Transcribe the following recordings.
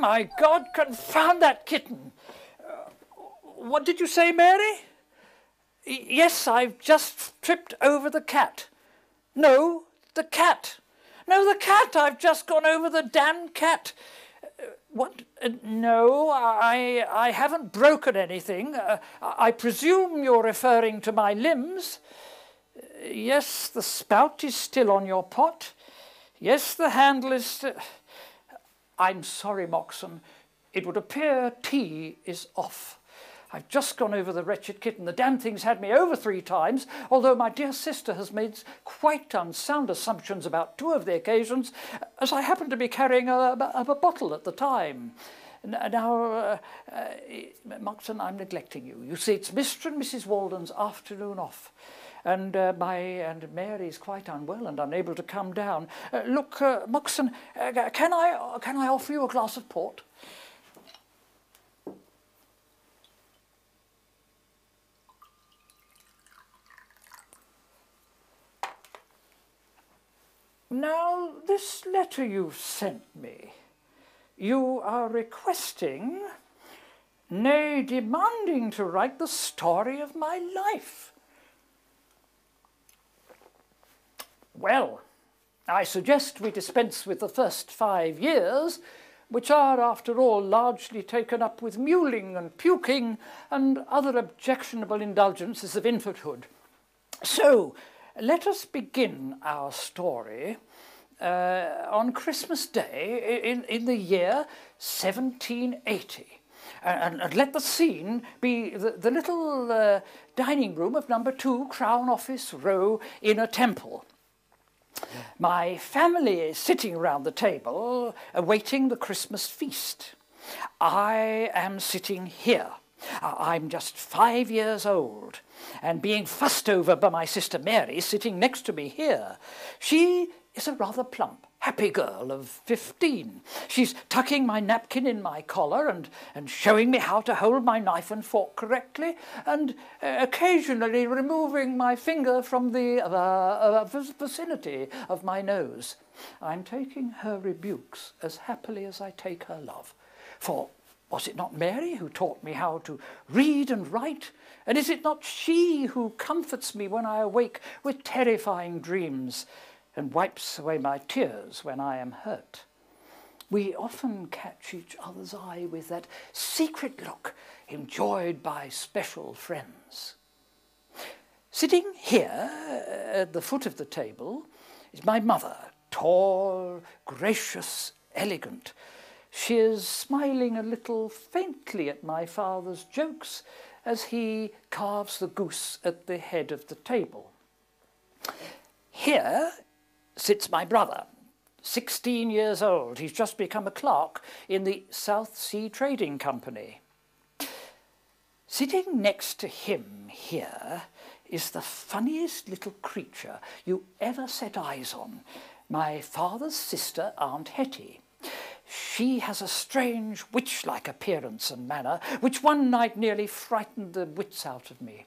My God, confound that kitten. Uh, what did you say, Mary? Yes, I've just tripped over the cat. No, the cat. No, the cat. I've just gone over the damn cat. Uh, what? Uh, no, I, I haven't broken anything. I presume you're referring to my limbs. Yes, the spout is still on your pot. Yes, the handle is... I'm sorry, Moxon. It would appear tea is off. I've just gone over the wretched kitten. The damn thing's had me over three times, although my dear sister has made quite unsound assumptions about two of the occasions, as I happened to be carrying a, a, a bottle at the time. Now, uh, uh, Moxon, I'm neglecting you. You see, it's Mr. and Mrs. Walden's afternoon off and uh, my and Mary's quite unwell and unable to come down. Uh, look, uh, Moxon, uh, can I can I offer you a glass of port? Now, this letter you've sent me, you are requesting, nay, demanding to write the story of my life. Well, I suggest we dispense with the first five years, which are, after all, largely taken up with mewling and puking and other objectionable indulgences of infanthood. So, let us begin our story uh, on Christmas Day in, in the year 1780. And, and, let the scene be the, the little uh, dining room of number two, Crown Office Row, Inner Temple. My family is sitting round the table awaiting the Christmas feast. I am sitting here. I'm just five years old and being fussed over by my sister Mary sitting next to me here. She is a rather plump, happy girl of 15. She's tucking my napkin in my collar and, and showing me how to hold my knife and fork correctly and uh, occasionally removing my finger from the uh, vicinity of my nose. I'm taking her rebukes as happily as I take her love. For was it not Mary who taught me how to read and write? And is it not she who comforts me when I awake with terrifying dreams and wipes away my tears when I am hurt? We often catch each other's eye with that secret look enjoyed by special friends. Sitting here at the foot of the table is my mother, tall, gracious, elegant, she is smiling a little faintly at my father's jokes as he carves the goose at the head of the table. Here sits my brother, 16 years old. He's just become a clerk in the South Sea Trading Company. Sitting next to him here is the funniest little creature you ever set eyes on, my father's sister, Aunt Hetty. She has a strange witch-like appearance and manner, which one night nearly frightened the wits out of me.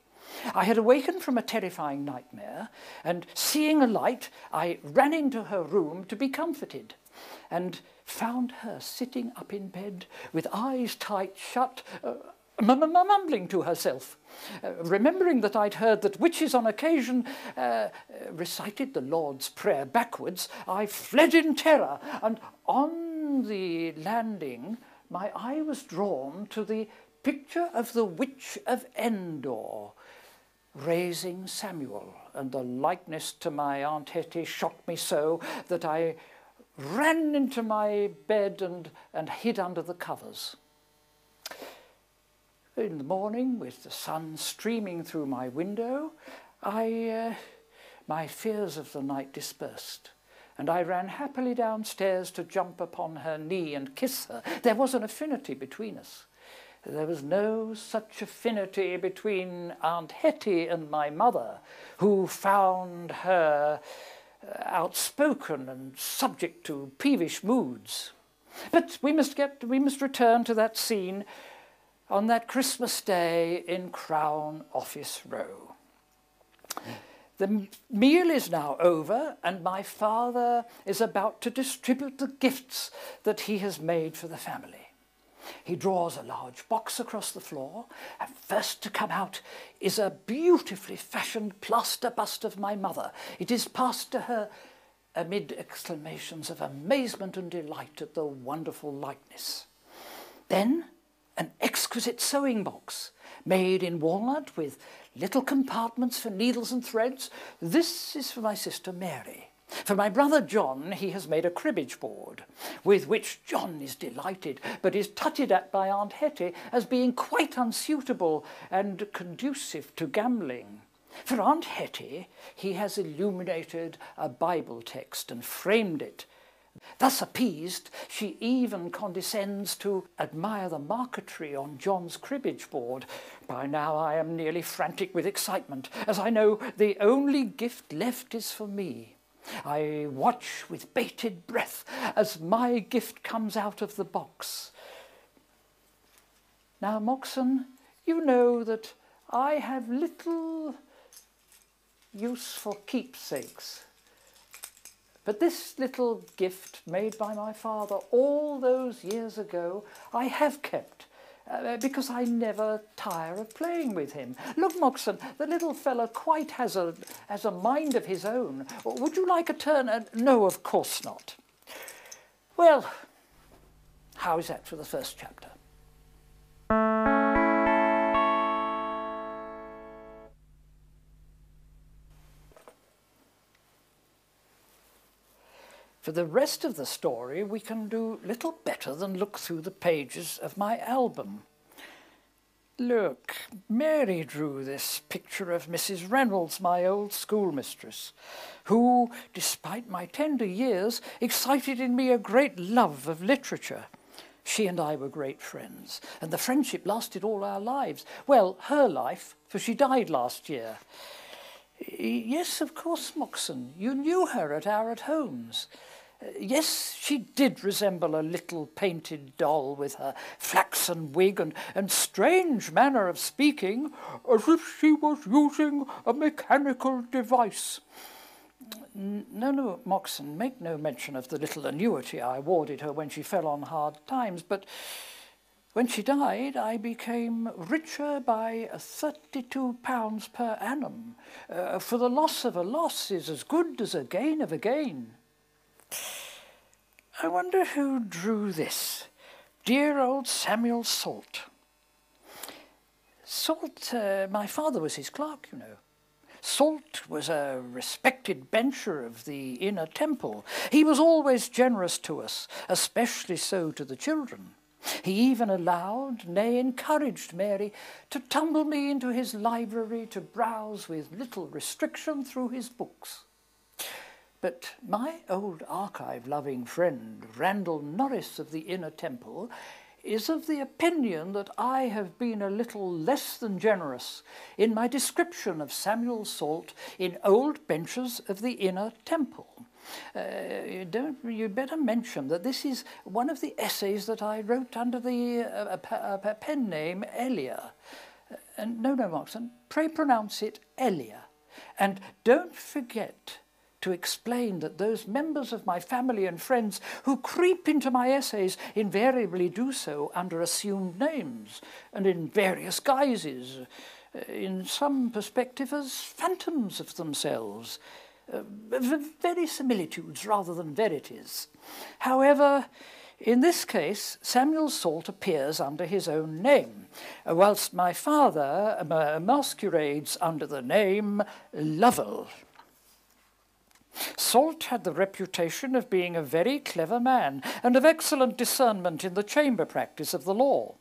I had awakened from a terrifying nightmare, and seeing a light, I ran into her room to be comforted, and found her sitting up in bed with eyes tight shut, uh, mumbling to herself. Uh, remembering that I'd heard that witches on occasion uh, recited the Lord's Prayer backwards, I fled in terror, and on the landing, my eye was drawn to the picture of the Witch of Endor, raising Samuel, and the likeness to my Aunt Hetty shocked me so that I ran into my bed and, and hid under the covers. In the morning, with the sun streaming through my window, I, uh, my fears of the night dispersed, and I ran happily downstairs to jump upon her knee and kiss her. There was an affinity between us. There was no such affinity between Aunt Hetty and my mother, who found her uh, outspoken and subject to peevish moods. But we must get, we must return to that scene on that Christmas day in Crown Office Row. The meal is now over, and my father is about to distribute the gifts that he has made for the family. He draws a large box across the floor, and first to come out is a beautifully fashioned plaster bust of my mother. It is passed to her amid exclamations of amazement and delight at the wonderful likeness. Then an exquisite sewing box made in walnut with little compartments for needles and threads. This is for my sister Mary. For my brother John, he has made a cribbage board, with which John is delighted, but is tutted at by Aunt Hetty as being quite unsuitable and conducive to gambling. For Aunt Hetty, he has illuminated a Bible text and framed it. Thus appeased, she even condescends to admire the marquetry on John's cribbage board. By now I am nearly frantic with excitement, as I know the only gift left is for me. I watch with bated breath as my gift comes out of the box. Now, Moxon, you know that I have little use for keepsakes. But this little gift made by my father all those years ago, I have kept, uh, because I never tire of playing with him. Look, Moxon, the little fellow quite has a, has a mind of his own. Would you like a turn? Uh, no, of course not. Well, how is that for the first chapter? For the rest of the story, we can do little better than look through the pages of my album. Look, Mary drew this picture of Mrs. Reynolds, my old schoolmistress, who, despite my tender years, excited in me a great love of literature. She and I were great friends, and the friendship lasted all our lives. Well, her life, for she died last year. Yes, of course, Moxon. You knew her at our at homes. Yes, she did resemble a little painted doll with her flaxen wig and, and strange manner of speaking, as if she was using a mechanical device. No, no, Moxon, make no mention of the little annuity I awarded her when she fell on hard times, but when she died, I became richer by thirty-two pounds per annum, uh, for the loss of a loss is as good as a gain of a gain. I wonder who drew this. Dear old Samuel Salt. Salt, uh, my father was his clerk, you know. Salt was a respected bencher of the inner temple. He was always generous to us, especially so to the children. He even allowed, nay, encouraged Mary to tumble me into his library to browse with little restriction through his books. But my old archive-loving friend, Randall Norris of the Inner Temple, is of the opinion that I have been a little less than generous in my description of Samuel Salt in Old Benchers of the Inner Temple. Uh, you don't, you'd better mention that this is one of the essays that I wrote under the uh, pen name Elia. Uh, and no, no, Moxon, pray pronounce it Elia. And don't forget to explain that those members of my family and friends who creep into my essays invariably do so under assumed names and in various guises, uh, in some perspective as phantoms of themselves, uh, verisimilitudes rather than verities. However, in this case, Samuel Salt appears under his own name, whilst my father masquerades under the name Lovell. Salt had the reputation of being a very clever man and of excellent discernment in the chamber practice of the law.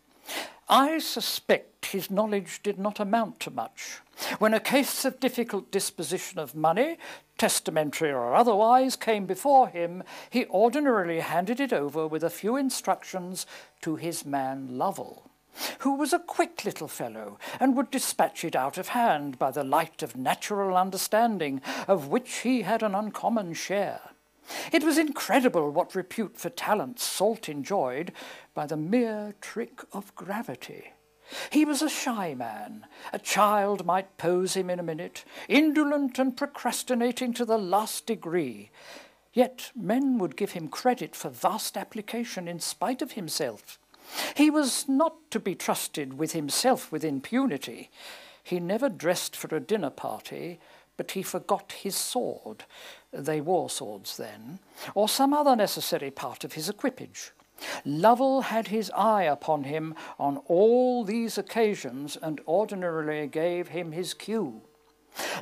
I suspect his knowledge did not amount to much. When a case of difficult disposition of money, testamentary or otherwise, came before him, he ordinarily handed it over with a few instructions to his man Lovell who was a quick little fellow and would dispatch it out of hand by the light of natural understanding, of which he had an uncommon share. It was incredible what repute for talent Salt enjoyed by the mere trick of gravity. He was a shy man. A child might pose him in a minute, indolent and procrastinating to the last degree. Yet men would give him credit for vast application in spite of himself. He was not to be trusted with himself with impunity. He never dressed for a dinner party, but he forgot his sword, they wore swords then, or some other necessary part of his equipage. Lovell had his eye upon him on all these occasions and ordinarily gave him his cue.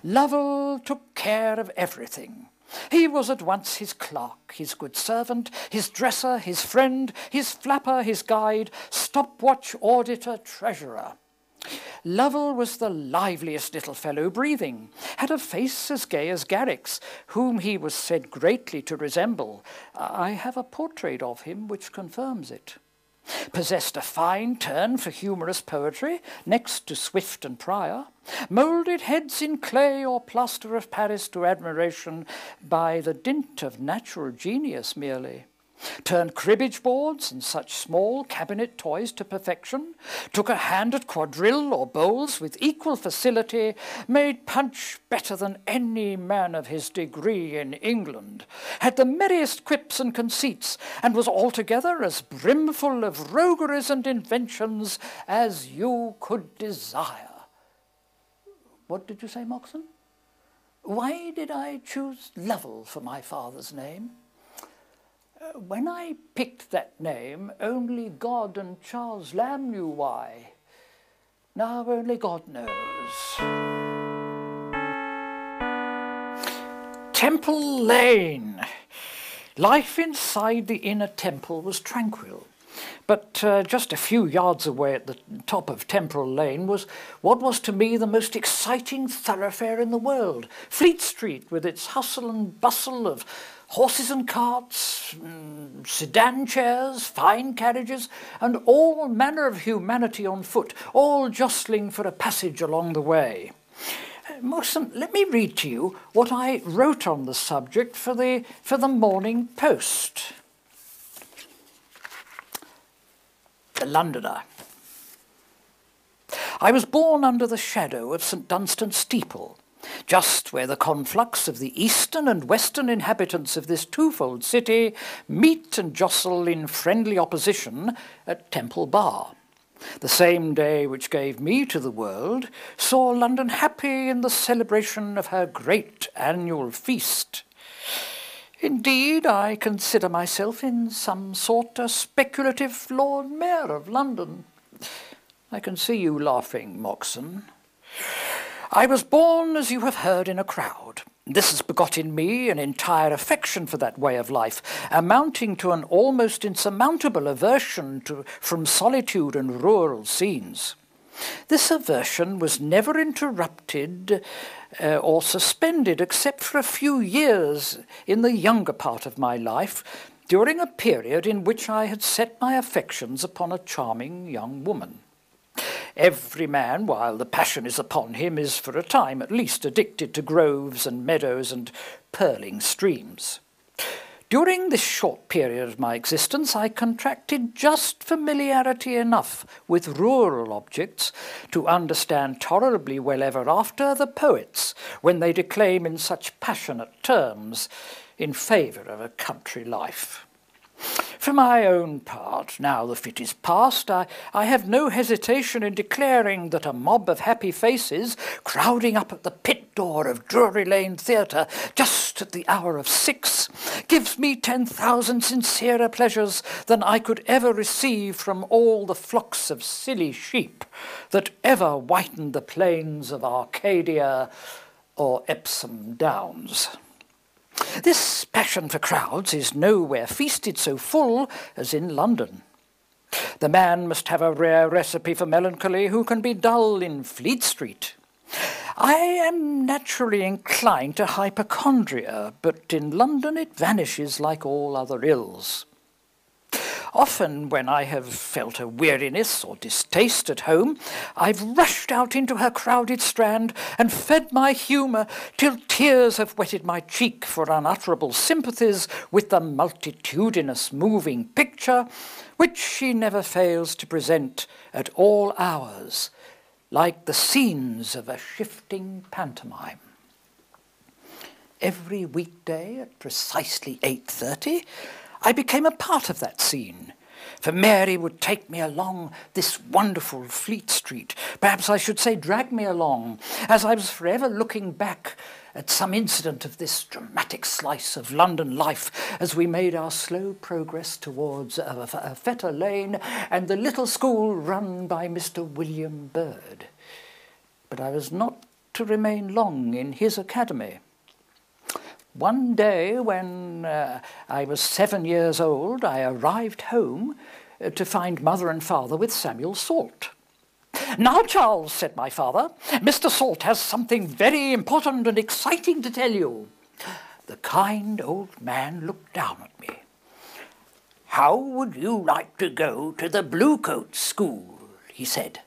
Lovell took care of everything. He was at once his clerk, his good servant, his dresser, his friend, his flapper, his guide, stopwatch, auditor, treasurer. Lovell was the liveliest little fellow breathing, had a face as gay as Garrick's, whom he was said greatly to resemble. I have a portrait of him which confirms it. Possessed a fine turn for humorous poetry, next to Swift and Prior, moulded heads in clay or plaster of Paris to admiration by the dint of natural genius merely turned cribbage boards and such small cabinet toys to perfection, took a hand at quadrille or bowls with equal facility, made punch better than any man of his degree in England, had the merriest quips and conceits, and was altogether as brimful of rogueries and inventions as you could desire. What did you say, Moxon? Why did I choose Lovell for my father's name? When I picked that name, only God and Charles Lamb knew why. Now only God knows. Temple Lane. Life inside the inner temple was tranquil. But uh, just a few yards away at the top of Temple Lane was what was to me the most exciting thoroughfare in the world Fleet Street, with its hustle and bustle of horses and carts, mm, sedan chairs, fine carriages, and all manner of humanity on foot, all jostling for a passage along the way. Uh, Moxon, let me read to you what I wrote on the subject for the, for the Morning Post. The Londoner. I was born under the shadow of St Dunstan steeple, just where the conflux of the eastern and western inhabitants of this twofold city meet and jostle in friendly opposition at Temple Bar. The same day which gave me to the world saw London happy in the celebration of her great annual feast. Indeed, I consider myself in some sort a speculative Lord Mayor of London. I can see you laughing, Moxon. I was born, as you have heard, in a crowd. This has begot in me an entire affection for that way of life, amounting to an almost insurmountable aversion to, from solitude and rural scenes. This aversion was never interrupted uh, or suspended except for a few years in the younger part of my life, during a period in which I had set my affections upon a charming young woman. Every man, while the passion is upon him, is for a time at least addicted to groves and meadows and purling streams. During this short period of my existence, I contracted just familiarity enough with rural objects to understand tolerably well ever after the poets when they declaim in such passionate terms in favour of a country life. For my own part, now the fit is past, I, I have no hesitation in declaring that a mob of happy faces crowding up at the pit door of Drury Lane Theatre just at the hour of six gives me ten thousand sincerer pleasures than I could ever receive from all the flocks of silly sheep that ever whitened the plains of Arcadia or Epsom Downs. This passion for crowds is nowhere feasted so full as in London. The man must have a rare recipe for melancholy who can be dull in Fleet Street. I am naturally inclined to hypochondria, but in London it vanishes like all other ills. Often, when I have felt a weariness or distaste at home, I've rushed out into her crowded strand and fed my humour till tears have wetted my cheek for unutterable sympathies with the multitudinous moving picture which she never fails to present at all hours, like the scenes of a shifting pantomime. Every weekday at precisely 8.30, I became a part of that scene. For Mary would take me along this wonderful Fleet Street. Perhaps I should say drag me along, as I was forever looking back at some incident of this dramatic slice of London life as we made our slow progress towards a, Fetter Lane and the little school run by Mr. William Bird. But I was not to remain long in his academy. One day when uh, I was seven years old, I arrived home uh, to find mother and father with Samuel Salt. Now, Charles, said my father, Mr. Salt has something very important and exciting to tell you. The kind old man looked down at me. How would you like to go to the Bluecoat School? he said.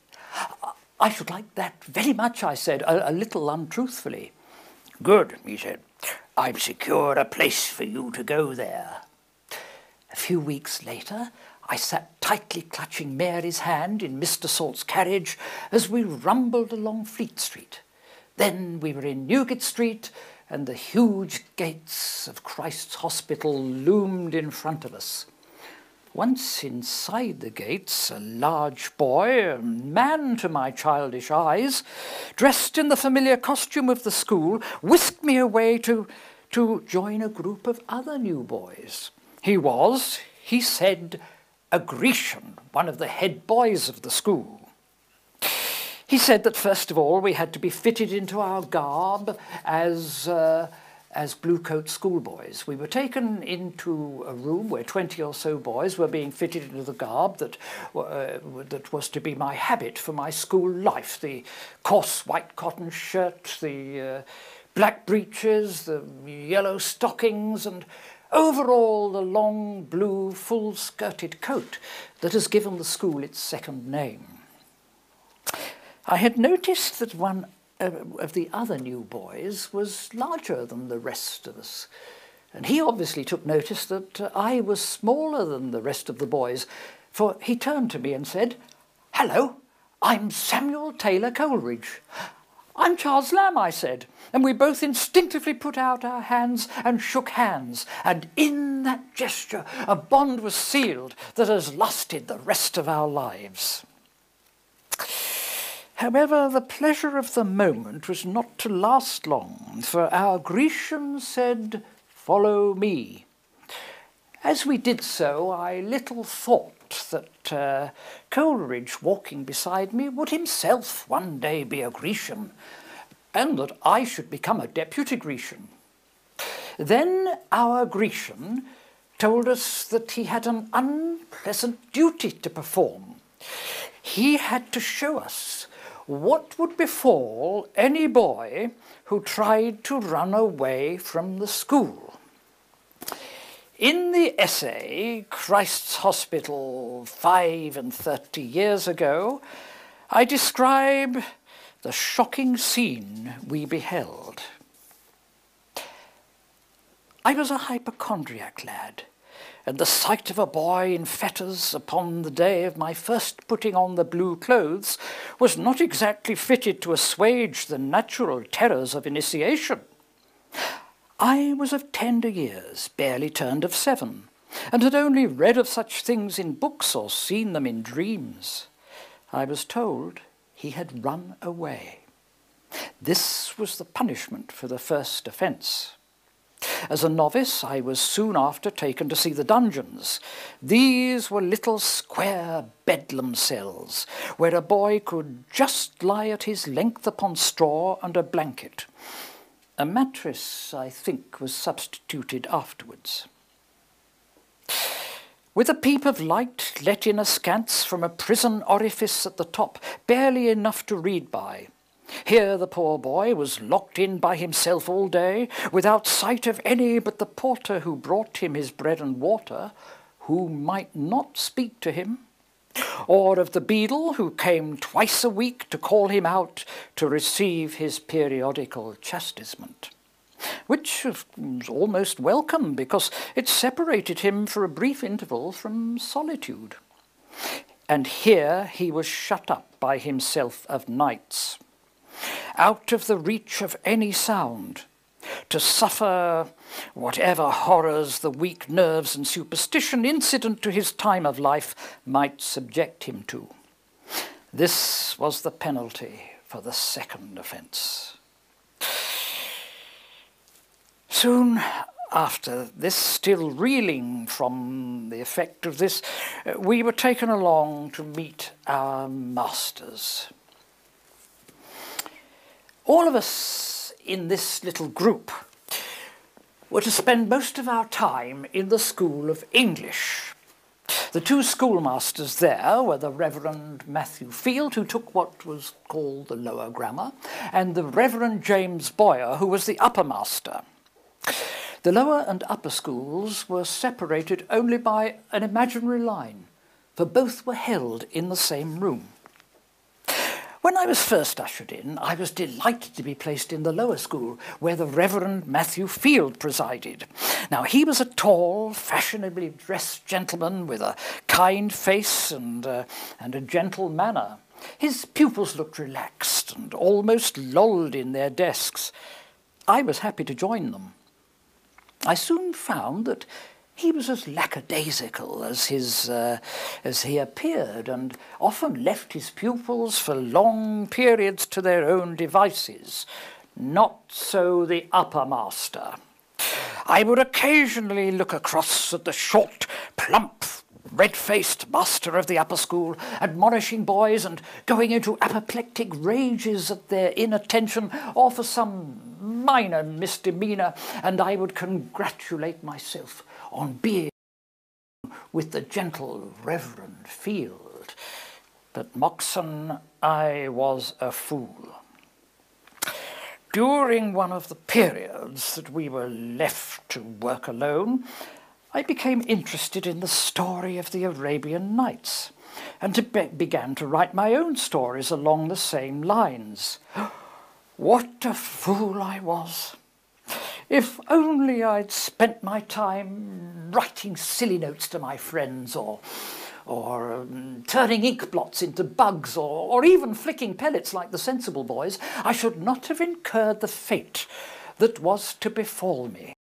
I should like that very much, I said, a, a little untruthfully. Good, he said. I've secured a place for you to go there. A few weeks later, I sat tightly clutching Mary's hand in Mr. Salt's carriage as we rumbled along Fleet Street. Then we were in Newgate Street, and the huge gates of Christ's Hospital loomed in front of us. Once inside the gates, a large boy, a man to my childish eyes, dressed in the familiar costume of the school, whisked me away to, to join a group of other new boys. He was, he said, a Grecian, one of the head boys of the school. He said that first of all we had to be fitted into our garb as uh, as Bluecoat schoolboys. We were taken into a room where 20 or so boys were being fitted into the garb that, uh, that was to be my habit for my school life. The coarse white cotton shirt, the uh, black breeches, the yellow stockings, and overall the long blue full-skirted coat that has given the school its second name. I had noticed that one of the other new boys was larger than the rest of us. And he obviously took notice that uh, I was smaller than the rest of the boys, for he turned to me and said, Hello, I'm Samuel Taylor Coleridge. I'm Charles Lamb, I said, and we both instinctively put out our hands and shook hands, and in that gesture a bond was sealed that has lasted the rest of our lives. However, the pleasure of the moment was not to last long, for our Grecian said, Follow me. As we did so, I little thought that uh, Coleridge walking beside me would himself one day be a Grecian, and that I should become a deputy Grecian. Then our Grecian told us that he had an unpleasant duty to perform. He had to show us what would befall any boy who tried to run away from the school. In the essay, Christ's Hospital five and thirty years ago, I describe the shocking scene we beheld. I was a hypochondriac lad and the sight of a boy in fetters upon the day of my first putting on the blue clothes was not exactly fitted to assuage the natural terrors of initiation. I was of tender years, barely turned of seven, and had only read of such things in books or seen them in dreams. I was told he had run away. This was the punishment for the first offence. As a novice, I was soon after taken to see the dungeons. These were little square bedlam cells, where a boy could just lie at his length upon straw and a blanket. A mattress, I think, was substituted afterwards. With a peep of light let in askance from a prison orifice at the top, barely enough to read by, here the poor boy was locked in by himself all day, without sight of any but the porter who brought him his bread and water, who might not speak to him, or of the beadle who came twice a week to call him out to receive his periodical chastisement, which was almost welcome because it separated him for a brief interval from solitude. And here he was shut up by himself of nights, out of the reach of any sound, to suffer whatever horrors the weak nerves and superstition incident to his time of life might subject him to. This was the penalty for the second offence. Soon after this, still reeling from the effect of this, uh, we were taken along to meet our masters. All of us in this little group were to spend most of our time in the School of English. The two schoolmasters there were the Reverend Matthew Field, who took what was called the lower grammar, and the Reverend James Boyer, who was the upper master. The lower and upper schools were separated only by an imaginary line, for both were held in the same room. When I was first ushered in, I was delighted to be placed in the lower school, where the Reverend Matthew Field presided. Now, he was a tall, fashionably dressed gentleman with a kind face and, uh, and a gentle manner. His pupils looked relaxed and almost lolled in their desks. I was happy to join them. I soon found that he was as lackadaisical as, his, uh, as he appeared, and often left his pupils for long periods to their own devices. Not so the upper master. I would occasionally look across at the short, plump, red-faced master of the upper school, admonishing boys and going into apoplectic rages at their inattention or for some minor misdemeanour, and I would congratulate myself on being with the gentle Reverend Field. But Moxon, I was a fool. During one of the periods that we were left to work alone, I became interested in the story of the Arabian Nights and to be began to write my own stories along the same lines. What a fool I was! If only I'd spent my time writing silly notes to my friends or or um, turning ink blots into bugs, or, or even flicking pellets like the sensible boys, I should not have incurred the fate that was to befall me.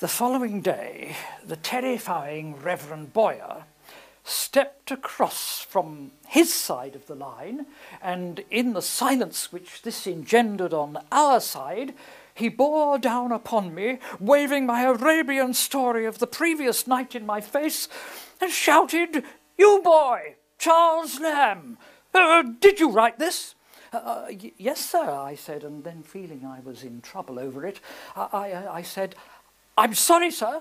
The following day, the terrifying Reverend Boyer stepped across from his side of the line, and in the silence which this engendered on our side, he bore down upon me, waving my Arabian story of the previous night in my face, and shouted, You boy, Charles Lamb, uh, did you write this? Uh, uh yes, sir, I said, and then feeling I was in trouble over it, I, I, I said, I'm sorry, sir.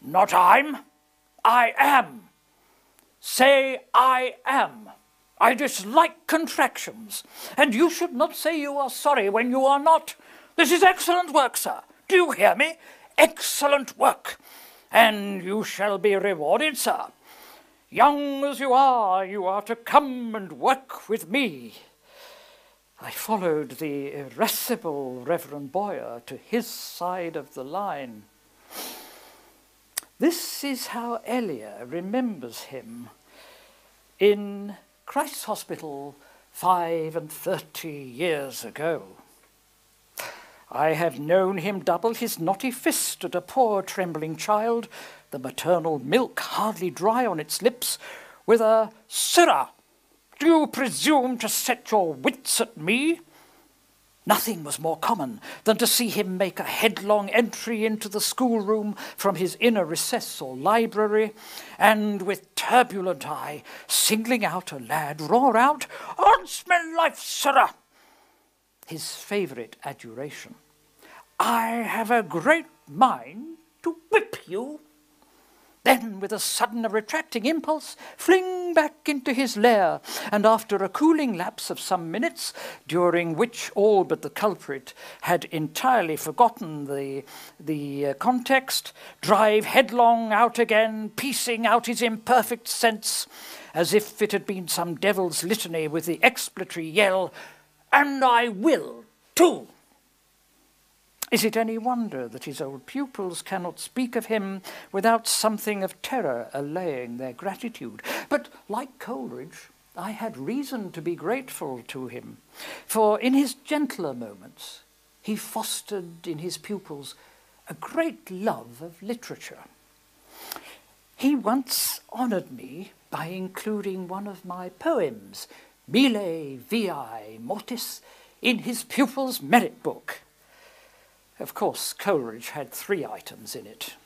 Not I'm. I am. Say I am. I dislike contractions, and you should not say you are sorry when you are not. This is excellent work, sir. Do you hear me? Excellent work. And you shall be rewarded, sir. Young as you are, you are to come and work with me. I followed the irascible Reverend Boyer to his side of the line. This is how Elia remembers him in Christ's Hospital five and thirty years ago. I have known him double his knotty fist at a poor trembling child, the maternal milk hardly dry on its lips, with a Sirrah, do you presume to set your wits at me? Nothing was more common than to see him make a headlong entry into the schoolroom from his inner recess or library, and with turbulent eye, singling out a lad, roar out, my life, sirrah! His favourite adjuration. I have a great mind to whip you. then, with a sudden retracting impulse, fling back into his lair, and after a cooling lapse of some minutes, during which all but the culprit had entirely forgotten the, the uh, context, drive headlong out again, piecing out his imperfect sense, as if it had been some devil's litany with the explanatory yell, And I will, too! Is it any wonder that his old pupils cannot speak of him without something of terror allaying their gratitude? But like Coleridge, I had reason to be grateful to him, for in his gentler moments he fostered in his pupils a great love of literature. He once honoured me by including one of my poems, Mille Viae Mortis, in his pupils' merit book. Of course, Coleridge had three items in it.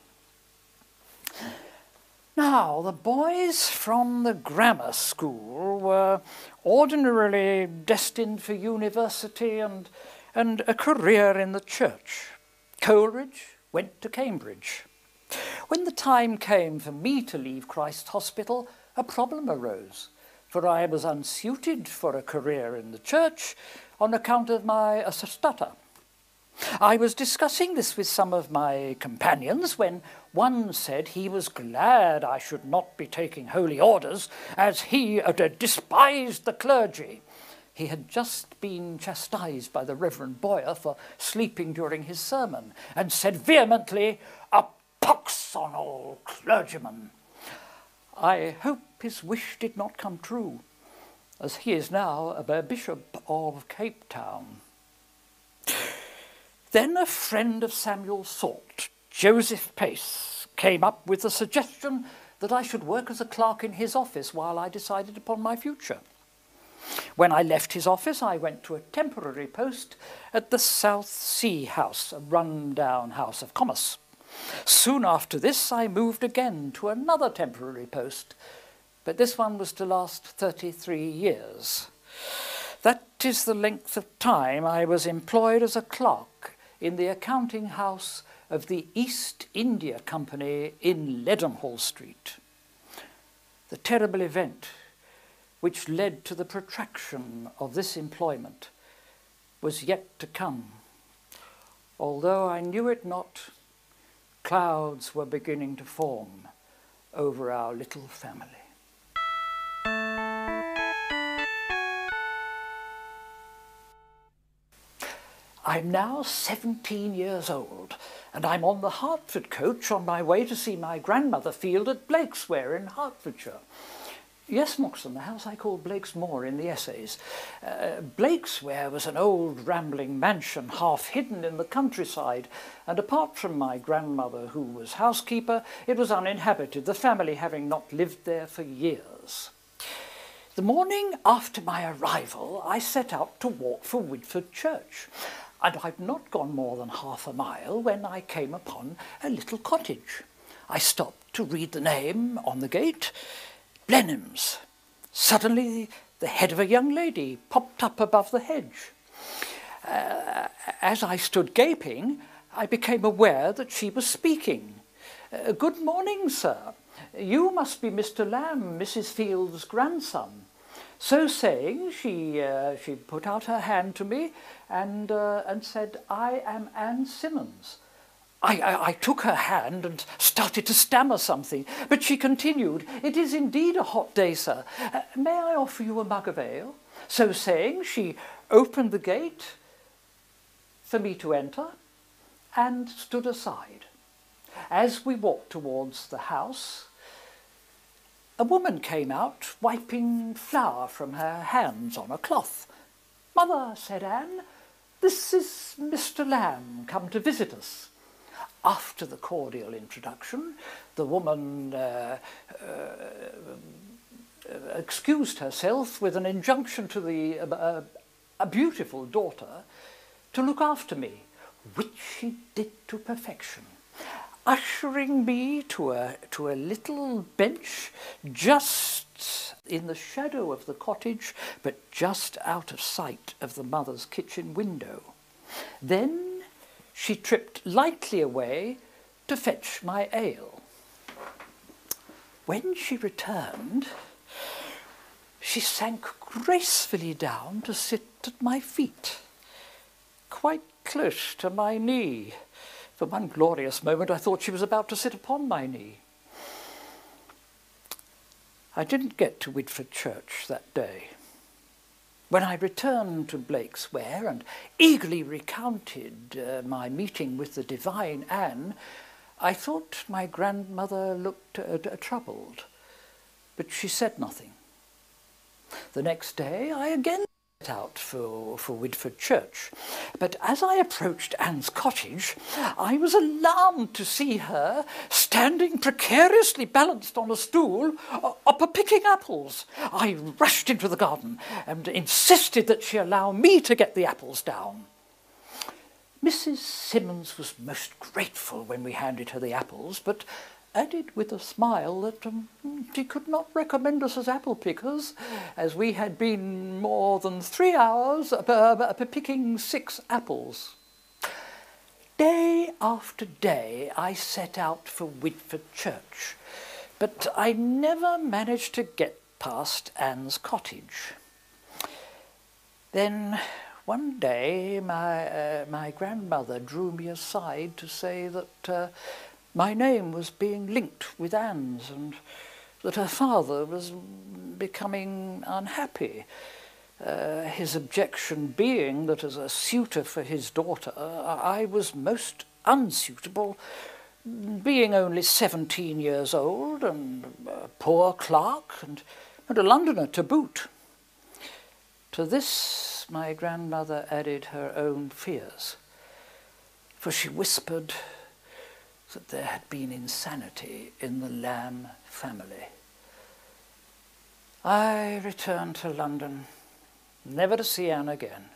Now, the boys from the grammar school were ordinarily destined for university and, and a career in the church. Coleridge went to Cambridge. When the time came for me to leave Christ's Hospital, a problem arose, for I was unsuited for a career in the church on account of my stutter. I was discussing this with some of my companions when one said he was glad I should not be taking holy orders, as he despised the clergy. He had just been chastised by the Reverend Boyer for sleeping during his sermon, and said vehemently, A pox on all clergymen! I hope his wish did not come true, as he is now a Bishop of Cape Town. Then a friend of Samuel Salt, Joseph Paice, came up with the suggestion that I should work as a clerk in his office while I decided upon my future. When I left his office, I went to a temporary post at the South Sea House, a run-down house of commerce. Soon after this, I moved again to another temporary post, but this one was to last 33 years. That is the length of time I was employed as a clerk in the accounting house of the East India Company in Leadenhall Street. The terrible event which led to the protraction of this employment was yet to come. Although I knew it not, clouds were beginning to form over our little family. I'm now 17 years old, and I'm on the Hertford coach on my way to see my grandmother field at Blakesware in Hertfordshire. Yes, Moxon, the house I call Blakesmoor in the essays. Uh, Blakesware was an old rambling mansion half hidden in the countryside, and apart from my grandmother, who was housekeeper, it was uninhabited, the family having not lived there for years. The morning after my arrival, I set out to walk for Widford Church and I'd not gone more than half a mile when I came upon a little cottage. I stopped to read the name on the gate, Blenheim's. Suddenly the head of a young lady popped up above the hedge. Uh, as I stood gaping, I became aware that she was speaking. Uh, good morning, sir. You must be Mr. Lamb, Mrs. Field's grandson. So saying, she, uh, she put out her hand to me and, uh, and said, I am Anne Simmons. I, I, I, took her hand and started to stammer something, but she continued, It is indeed a hot day, sir. Uh, may I offer you a mug of ale? So saying, she opened the gate for me to enter and stood aside. As we walked towards the house, a woman came out, wiping flour from her hands on a cloth. Mother, said Anne, this is Mr. Lamb come to visit us. After the cordial introduction, the woman uh, uh, excused herself with an injunction to the uh, a beautiful daughter to look after me, which she did to perfection ushering me to a, to a little bench just in the shadow of the cottage, but just out of sight of the mother's kitchen window. Then she tripped lightly away to fetch my ale. When she returned, she sank gracefully down to sit at my feet, quite close to my knee. For one glorious moment I thought she was about to sit upon my knee. I didn't get to Widford Church that day. When I returned to Blake's Blakesware and eagerly recounted uh, my meeting with the divine Anne, I thought my grandmother looked uh, troubled, but she said nothing. The next day I again out for, for Widford Church, but as I approached Anne's cottage, I was alarmed to see her standing precariously balanced on a stool uh, up a picking apples. I rushed into the garden and insisted that she allow me to get the apples down. Mrs. Simmons was most grateful when we handed her the apples, but added with a smile that um, she could not recommend us as apple pickers, as we had been more than three hours uh, picking six apples. Day after day I set out for Widford Church, but I never managed to get past Anne's cottage. Then one day, my, uh, my grandmother drew me aside to say that uh, my name was being linked with Anne's and that her father was becoming unhappy. Uh, his objection being that as a suitor for his daughter, I was most unsuitable, being only 17 years old and a poor clerk and, and a Londoner to boot. To this my grandmother added her own fears, for she whispered that there had been insanity in the Lamb family. I returned to London, never to see Anne again.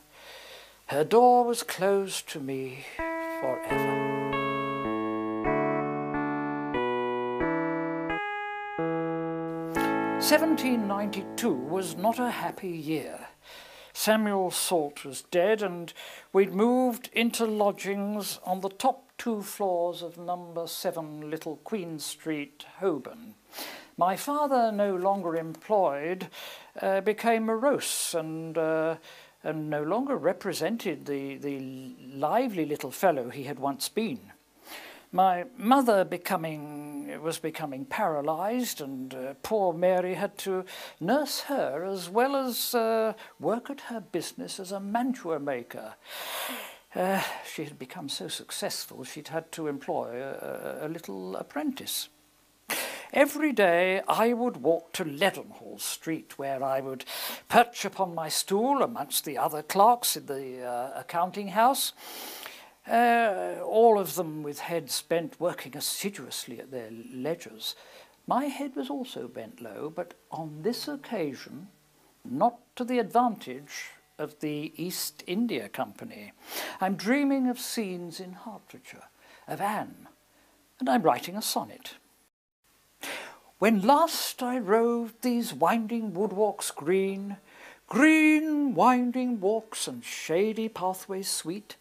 Her door was closed to me forever. Seventeen ninety two was not a happy year. Samuel Salt was dead, and we'd moved into lodgings on the top two floors of number seven Little Queen Street, Holborn. My father, no longer employed, uh, became morose and uh, and no longer represented the, the lively little fellow he had once been. My mother becoming was becoming paralysed, and uh, poor Mary had to nurse her as well as uh, work at her business as a mantua maker. Uh, she had become so successful she'd had to employ a, a little apprentice. Every day I would walk to Leadenhall Street, where I would perch upon my stool amongst the other clerks in the uh, accounting house uh, all of them with heads bent, working assiduously at their ledgers. My head was also bent low, but on this occasion, not to the advantage of the East India Company. I'm dreaming of scenes in Hertfordshire, of Anne, and I'm writing a sonnet. When last I roved these winding woodwalks green, green winding walks and shady pathways sweet,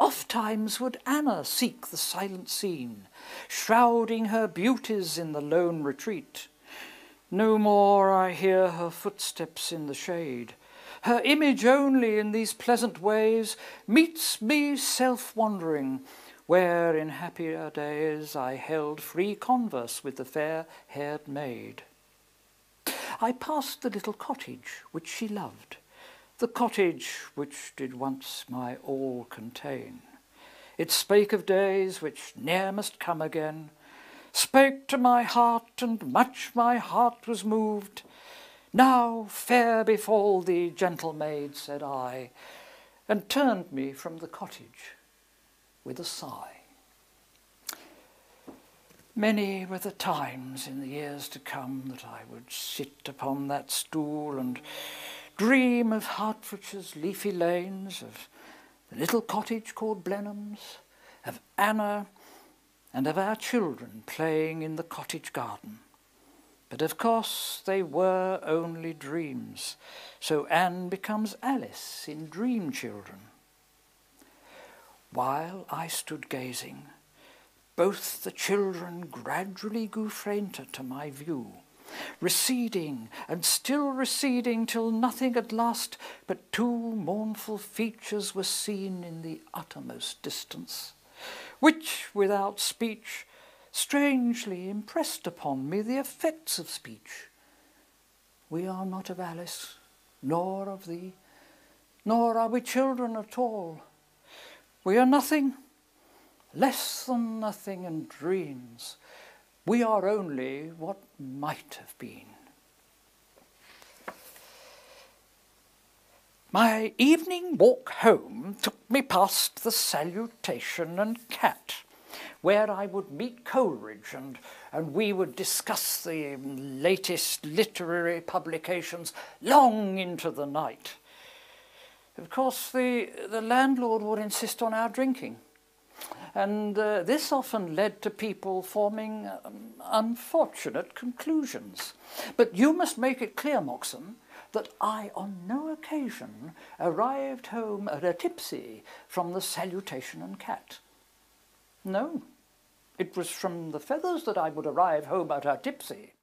Oft times would Anna seek the silent scene, shrouding her beauties in the lone retreat. No more I hear her footsteps in the shade. Her image only in these pleasant ways meets me self-wandering, where in happier days I held free converse with the fair-haired maid. I passed the little cottage which she loved, the cottage which did once my all contain. It spake of days which ne'er must come again, spake to my heart, and much my heart was moved. Now fair befall thee, gentle maid, said I, and turned me from the cottage with a sigh. Many were the times in the years to come that I would sit upon that stool and dream of Hertfordshire's leafy lanes, of the little cottage called Blenheim's, of Anna, and of our children playing in the cottage garden. But of course they were only dreams, so Anne becomes Alice in Dream Children. While I stood gazing, both the children gradually grew fainter to my view, receding and still receding till nothing at last but two mournful features were seen in the uttermost distance, which, without speech, strangely impressed upon me the effects of speech. We are not of Alice, nor of thee, nor are we children at all. We are nothing less than nothing in dreams. We are only what might have been. My evening walk home took me past the Salutation and Cat, where I would meet Coleridge and, and we would discuss the latest literary publications long into the night. Of course, the, the landlord would insist on our drinking. And uh, this often led to people forming um, unfortunate conclusions. But you must make it clear, Moxon, that I on no occasion arrived home at a tipsy from the salutation and cat. No, it was from the feathers that I would arrive home at a tipsy.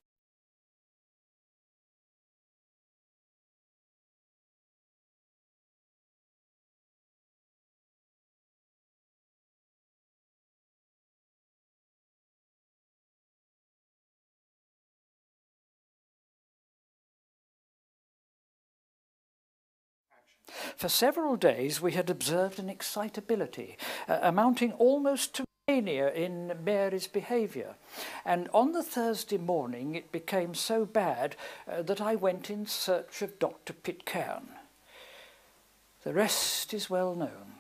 For several days we had observed an excitability uh, amounting almost to mania in Mary's behaviour, and on the Thursday morning it became so bad uh, that I went in search of Dr. Pitcairn. The rest is well known.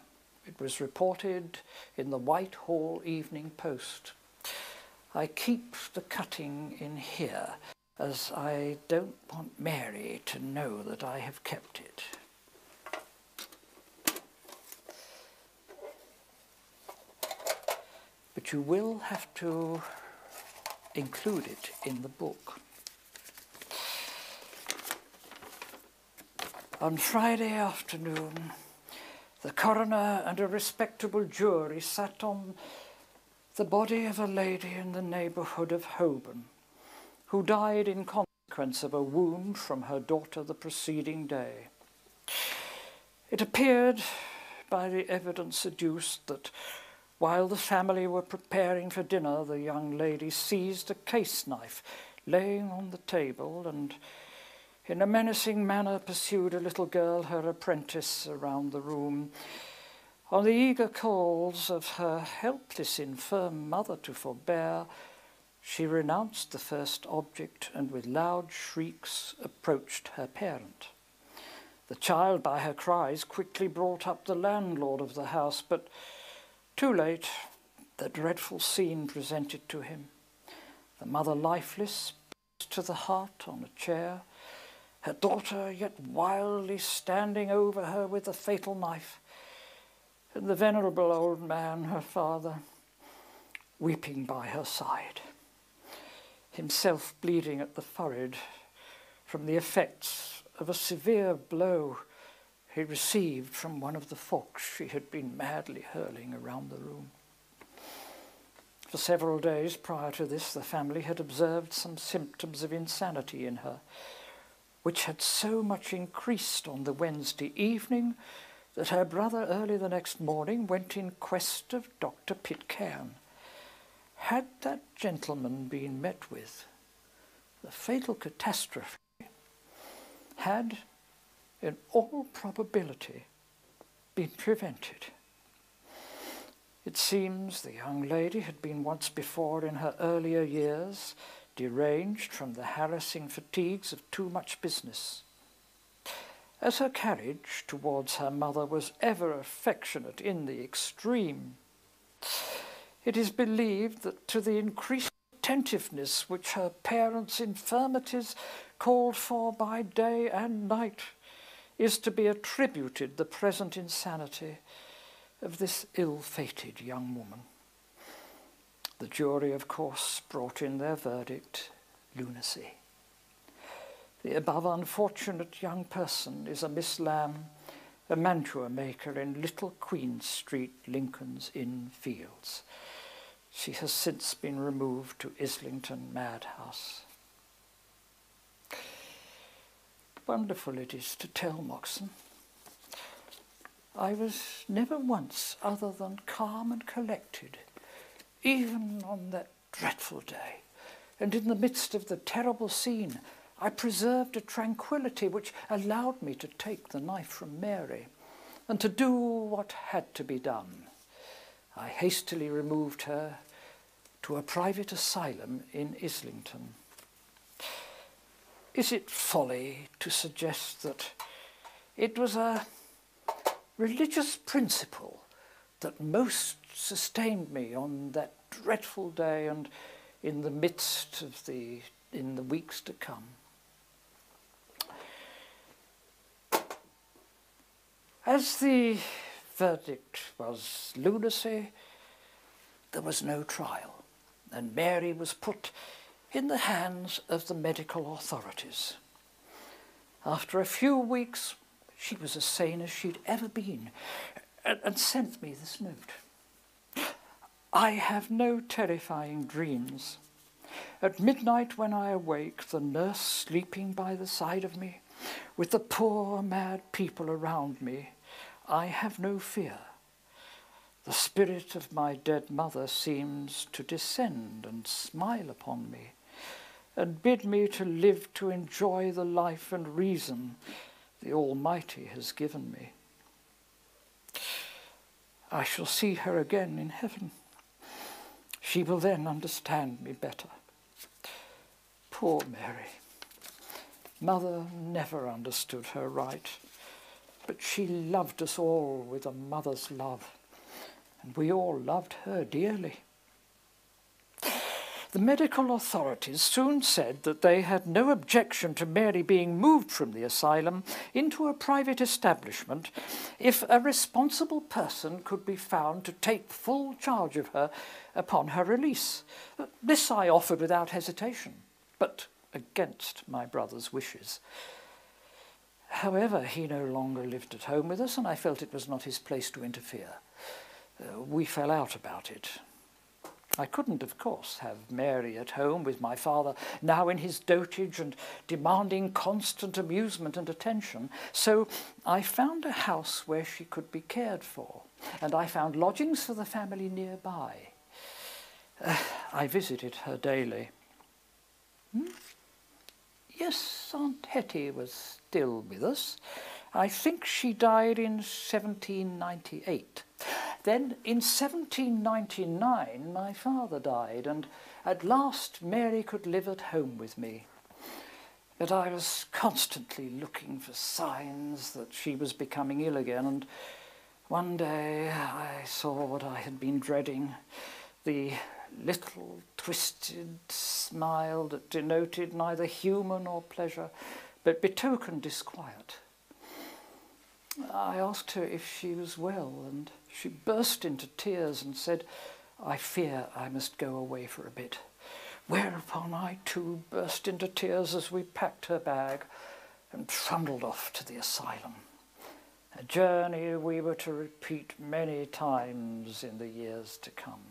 It was reported in the Whitehall Evening Post. I keep the cutting in here, as I don't want Mary to know that I have kept it. But you will have to include it in the book. On Friday afternoon, the coroner and a respectable jury sat on the body of a lady in the neighbourhood of Holborn, who died in consequence of a wound from her daughter the preceding day. It appeared by the evidence adduced that while the family were preparing for dinner, the young lady seized a case knife laying on the table and, in a menacing manner, pursued a little girl, her apprentice, around the room. On the eager calls of her helpless, infirm mother to forbear, she renounced the first object and with loud shrieks approached her parent. The child, by her cries, quickly brought up the landlord of the house, but too late, the dreadful scene presented to him. The mother lifeless, to the heart on a chair, her daughter yet wildly standing over her with the fatal knife, and the venerable old man, her father, weeping by her side, himself bleeding at the forehead from the effects of a severe blow he received from one of the fox she had been madly hurling around the room. For several days prior to this, the family had observed some symptoms of insanity in her, which had so much increased on the Wednesday evening that her brother early the next morning went in quest of Dr. Pitcairn. Had that gentleman been met with, the fatal catastrophe had in all probability, been prevented. It seems the young lady had been once before in her earlier years deranged from the harassing fatigues of too much business. As her carriage towards her mother was ever affectionate in the extreme, it is believed that to the increased attentiveness which her parents' infirmities called for by day and night, is to be attributed the present insanity of this ill-fated young woman. The jury, of course, brought in their verdict, lunacy. The above unfortunate young person is a Miss Lamb, a mantua maker in Little Queen Street, Lincoln's Inn Fields. She has since been removed to Islington Madhouse. Wonderful it is to tell Moxon. I was never once other than calm and collected, even on that dreadful day. And in the midst of the terrible scene, I preserved a tranquillity which allowed me to take the knife from Mary and to do what had to be done. I hastily removed her to a private asylum in Islington. Is it folly to suggest that it was a religious principle that most sustained me on that dreadful day and in the midst of the in the weeks to come. As the verdict was lunacy, there was no trial, and Mary was put in the hands of the medical authorities. After a few weeks, she was as sane as she'd ever been, and, and sent me this note. I have no terrifying dreams. At midnight, when I awake, the nurse sleeping by the side of me, with the poor mad people around me, I have no fear. The spirit of my dead mother seems to descend and smile upon me, and bid me to live to enjoy the life and reason the Almighty has given me. I shall see her again in heaven. She will then understand me better. Poor Mary. Mother never understood her right, but she loved us all with a mother's love, and we all loved her dearly. The medical authorities soon said that they had no objection to Mary being moved from the asylum into a private establishment if a responsible person could be found to take full charge of her upon her release. This I offered without hesitation, but against my brother's wishes. However, he no longer lived at home with us, and I felt it was not his place to interfere. Uh, we fell out about it. I couldn't, of course, have Mary at home with my father, now in his dotage and demanding constant amusement and attention, so I found a house where she could be cared for, and I found lodgings for the family nearby. Uh, I visited her daily. Hmm? Yes, Aunt Hetty was still with us. I think she died in 1798. Then in 1799 my father died and at last Mary could live at home with me. But I was constantly looking for signs that she was becoming ill again and one day I saw what I had been dreading, the little twisted smile that denoted neither humour nor pleasure, but betokened disquiet. I asked her if she was well, and she burst into tears and said, I fear I must go away for a bit. Whereupon I too burst into tears as we packed her bag and trundled off to the asylum. A journey we were to repeat many times in the years to come.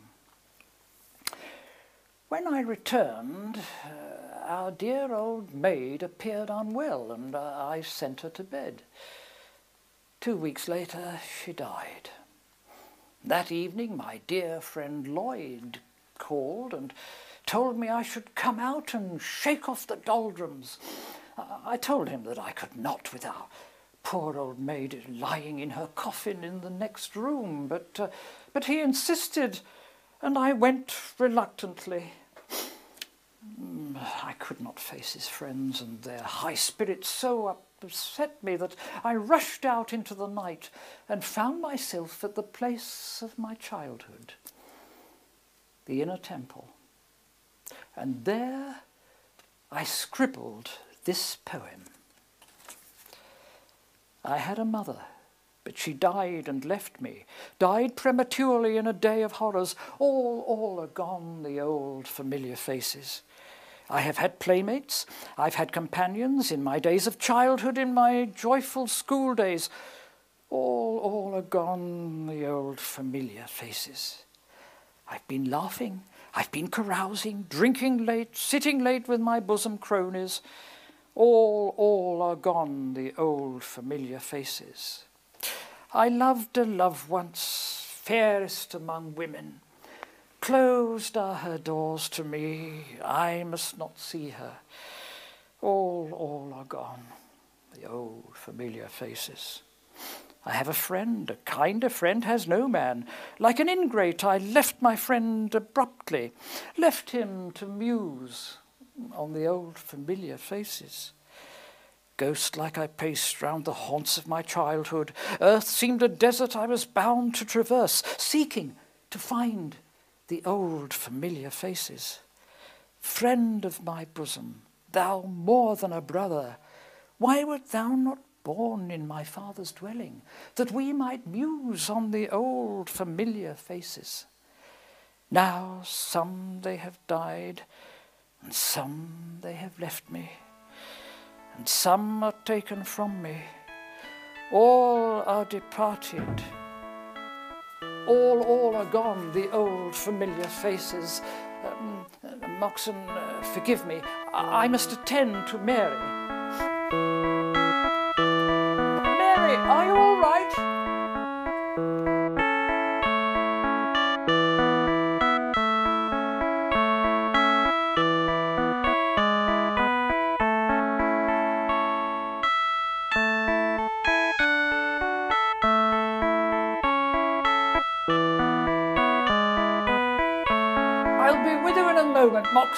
When I returned, uh, our dear old maid appeared unwell and uh, I sent her to bed. Two weeks later, she died. That evening, my dear friend Lloyd called and told me I should come out and shake off the doldrums. I told him that I could not with our poor old maid lying in her coffin in the next room, but, uh, but he insisted, and I went reluctantly. Mm, I could not face his friends and their high spirits so up upset me that I rushed out into the night and found myself at the place of my childhood, the inner temple. And there I scribbled this poem. I had a mother, but she died and left me, died prematurely in a day of horrors. All, all are gone, the old familiar faces. I have had playmates, I've had companions in my days of childhood, in my joyful school days. All, all are gone, the old familiar faces. I've been laughing, I've been carousing, drinking late, sitting late with my bosom cronies. All, all are gone, the old familiar faces. I loved a love once, fairest among women. Closed are her doors to me, I must not see her. All, all are gone, the old familiar faces. I have a friend, a kinder friend has no man. Like an ingrate, I left my friend abruptly, left him to muse on the old familiar faces. Ghost like I paced round the haunts of my childhood. Earth seemed a desert I was bound to traverse, seeking to find the old familiar faces. Friend of my bosom, thou more than a brother, why wert thou not born in my father's dwelling, that we might muse on the old familiar faces? Now some they have died, and some they have left me, and some are taken from me. All are departed. All, all are gone, the old familiar faces. Um, Moxon, uh, forgive me, I, I must attend to. Mary,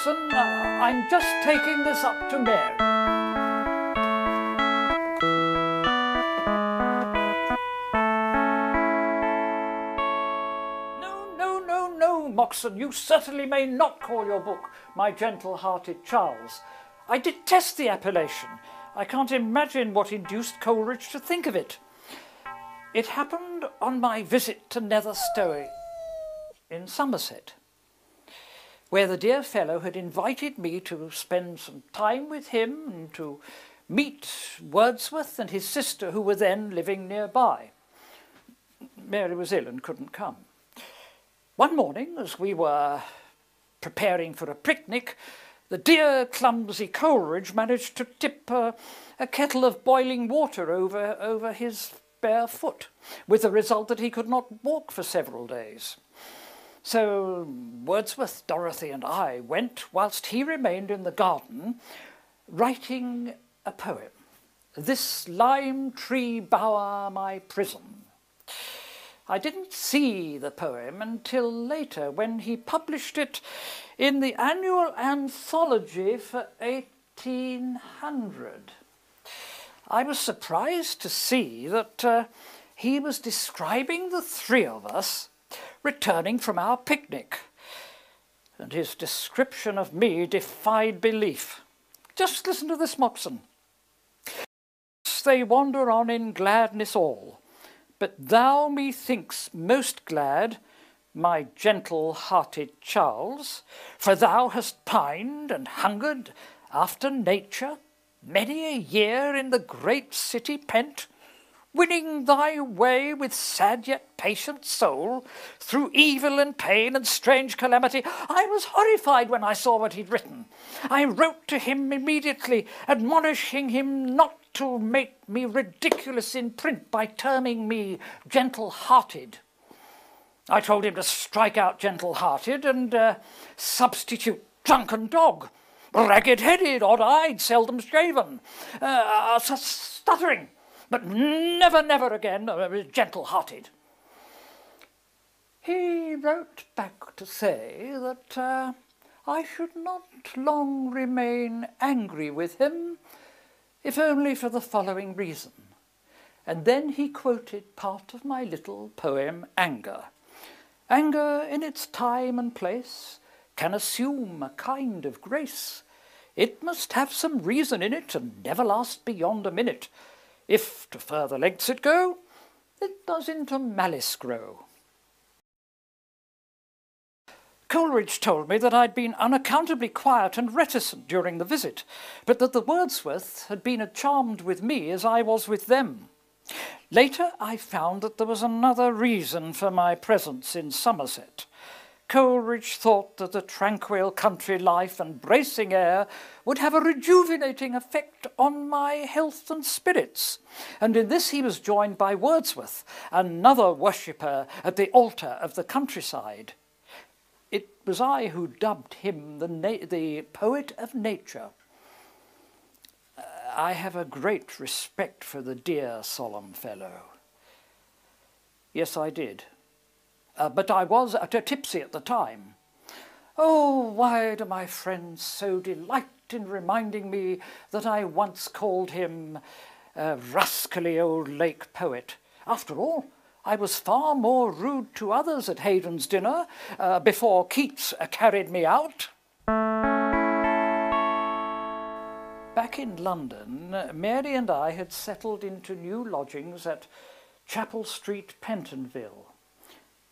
Moxon. Uh, I'm just taking this up to Mary. No, no, no, no, Moxon. You certainly may not call your book My Gentle-Hearted Charles. I detest the appellation. I can't imagine what induced Coleridge to think of it. It happened on my visit to Nether Stowey in Somerset where the dear fellow had invited me to spend some time with him and to meet Wordsworth and his sister, who were then living nearby. Mary was ill and couldn't come. One morning, as we were preparing for a picnic, the dear clumsy Coleridge managed to tip a, a kettle of boiling water over, over his bare foot, with the result that he could not walk for several days. So Wordsworth, Dorothy, and I went whilst he remained in the garden writing a poem. This lime tree bower my prison. I didn't see the poem until later when he published it in the annual anthology for 1800. I was surprised to see that uh, he was describing the three of us returning from our picnic, and his description of me defied belief. Just listen to this, Moxon. They wander on in gladness all, but thou methinks most glad, my gentle-hearted Charles, for thou hast pined and hungered after nature many a year in the great city pent, winning thy way with sad yet patient soul through evil and pain and strange calamity. I was horrified when I saw what he'd written. I wrote to him immediately, admonishing him not to make me ridiculous in print by terming me gentle-hearted. I told him to strike out gentle-hearted and uh, substitute drunken dog, ragged-headed, odd-eyed, seldom shaven, uh, stuttering, but never, never again gentle-hearted. He wrote back to say that uh, I should not long remain angry with him, if only for the following reason. And then he quoted part of my little poem, Anger. Anger in its time and place can assume a kind of grace. It must have some reason in it and never last beyond a minute. If to further lengths it go, it does into malice grow. Coleridge told me that I'd been unaccountably quiet and reticent during the visit, but that the Wordsworth had been as charmed with me as I was with them. Later I found that there was another reason for my presence in Somerset. Coleridge thought that the tranquil country life and bracing air would have a rejuvenating effect on my health and spirits. And in this he was joined by Wordsworth, another worshipper at the altar of the countryside. It was I who dubbed him the, the poet of nature. Uh, I have a great respect for the dear solemn fellow. Yes, I did uh, but I was at a tipsy at the time. Oh, why do my friends so delight in reminding me that I once called him a rascally old lake poet? After all, I was far more rude to others at Haydon's dinner uh, before Keats uh, carried me out. Back in London, Mary and I had settled into new lodgings at Chapel Street, Pentonville.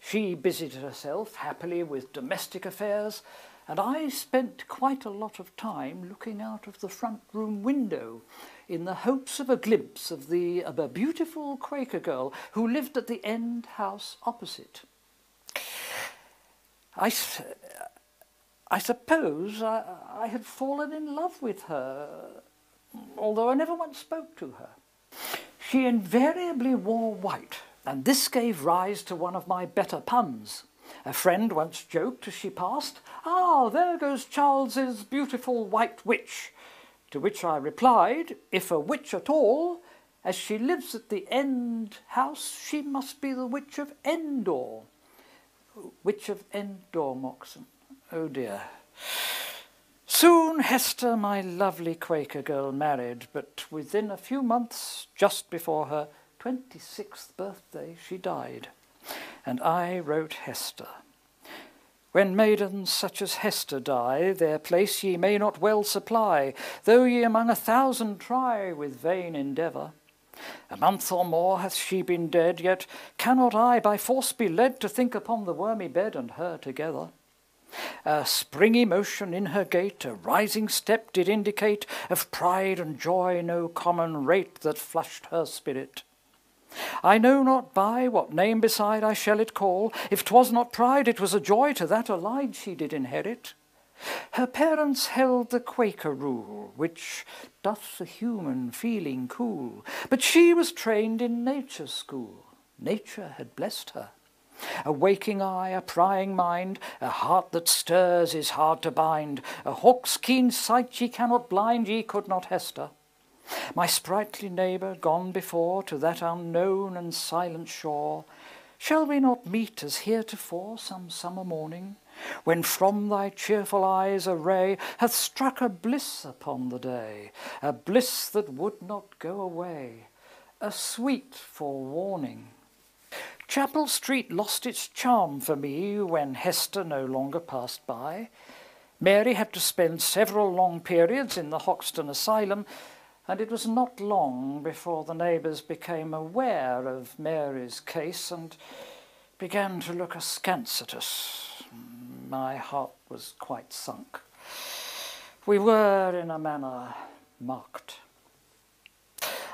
She busied herself happily with domestic affairs, and I spent quite a lot of time looking out of the front room window in the hopes of a glimpse of, the, of a beautiful Quaker girl who lived at the end house opposite. I, I suppose I, I had fallen in love with her, although I never once spoke to her. She invariably wore white and this gave rise to one of my better puns. A friend once joked as she passed, Ah, there goes Charles's beautiful white witch. To which I replied, If a witch at all, as she lives at the end house, she must be the witch of Endor. Witch of Endor, Moxon. Oh dear. Soon Hester, my lovely Quaker girl, married, but within a few months, just before her 26th birthday she died, and I wrote Hester. When maidens such as Hester die, their place ye may not well supply, though ye among a thousand try with vain endeavour. A month or more hath she been dead, yet cannot I by force be led to think upon the wormy bed and her together. A springy motion in her gait, a rising step did indicate of pride and joy no common rate that flushed her spirit. I know not by what name beside I shall it call. If 'twas not pride, it was a joy to that allied she did inherit. Her parents held the Quaker rule, which doth the human feeling cool. But she was trained in nature's school. Nature had blessed her. A waking eye, a prying mind, a heart that stirs is hard to bind. A hawk's keen sight ye cannot blind, ye could not Hester. My sprightly neighbour, gone before to that unknown and silent shore, shall we not meet as heretofore some summer morning, when from thy cheerful eyes a ray hath struck a bliss upon the day, a bliss that would not go away, a sweet forewarning? Chapel Street lost its charm for me when Hester no longer passed by. Mary had to spend several long periods in the Hoxton Asylum and it was not long before the neighbours became aware of Mary's case and began to look askance at us. My heart was quite sunk. We were, in a manner, mocked.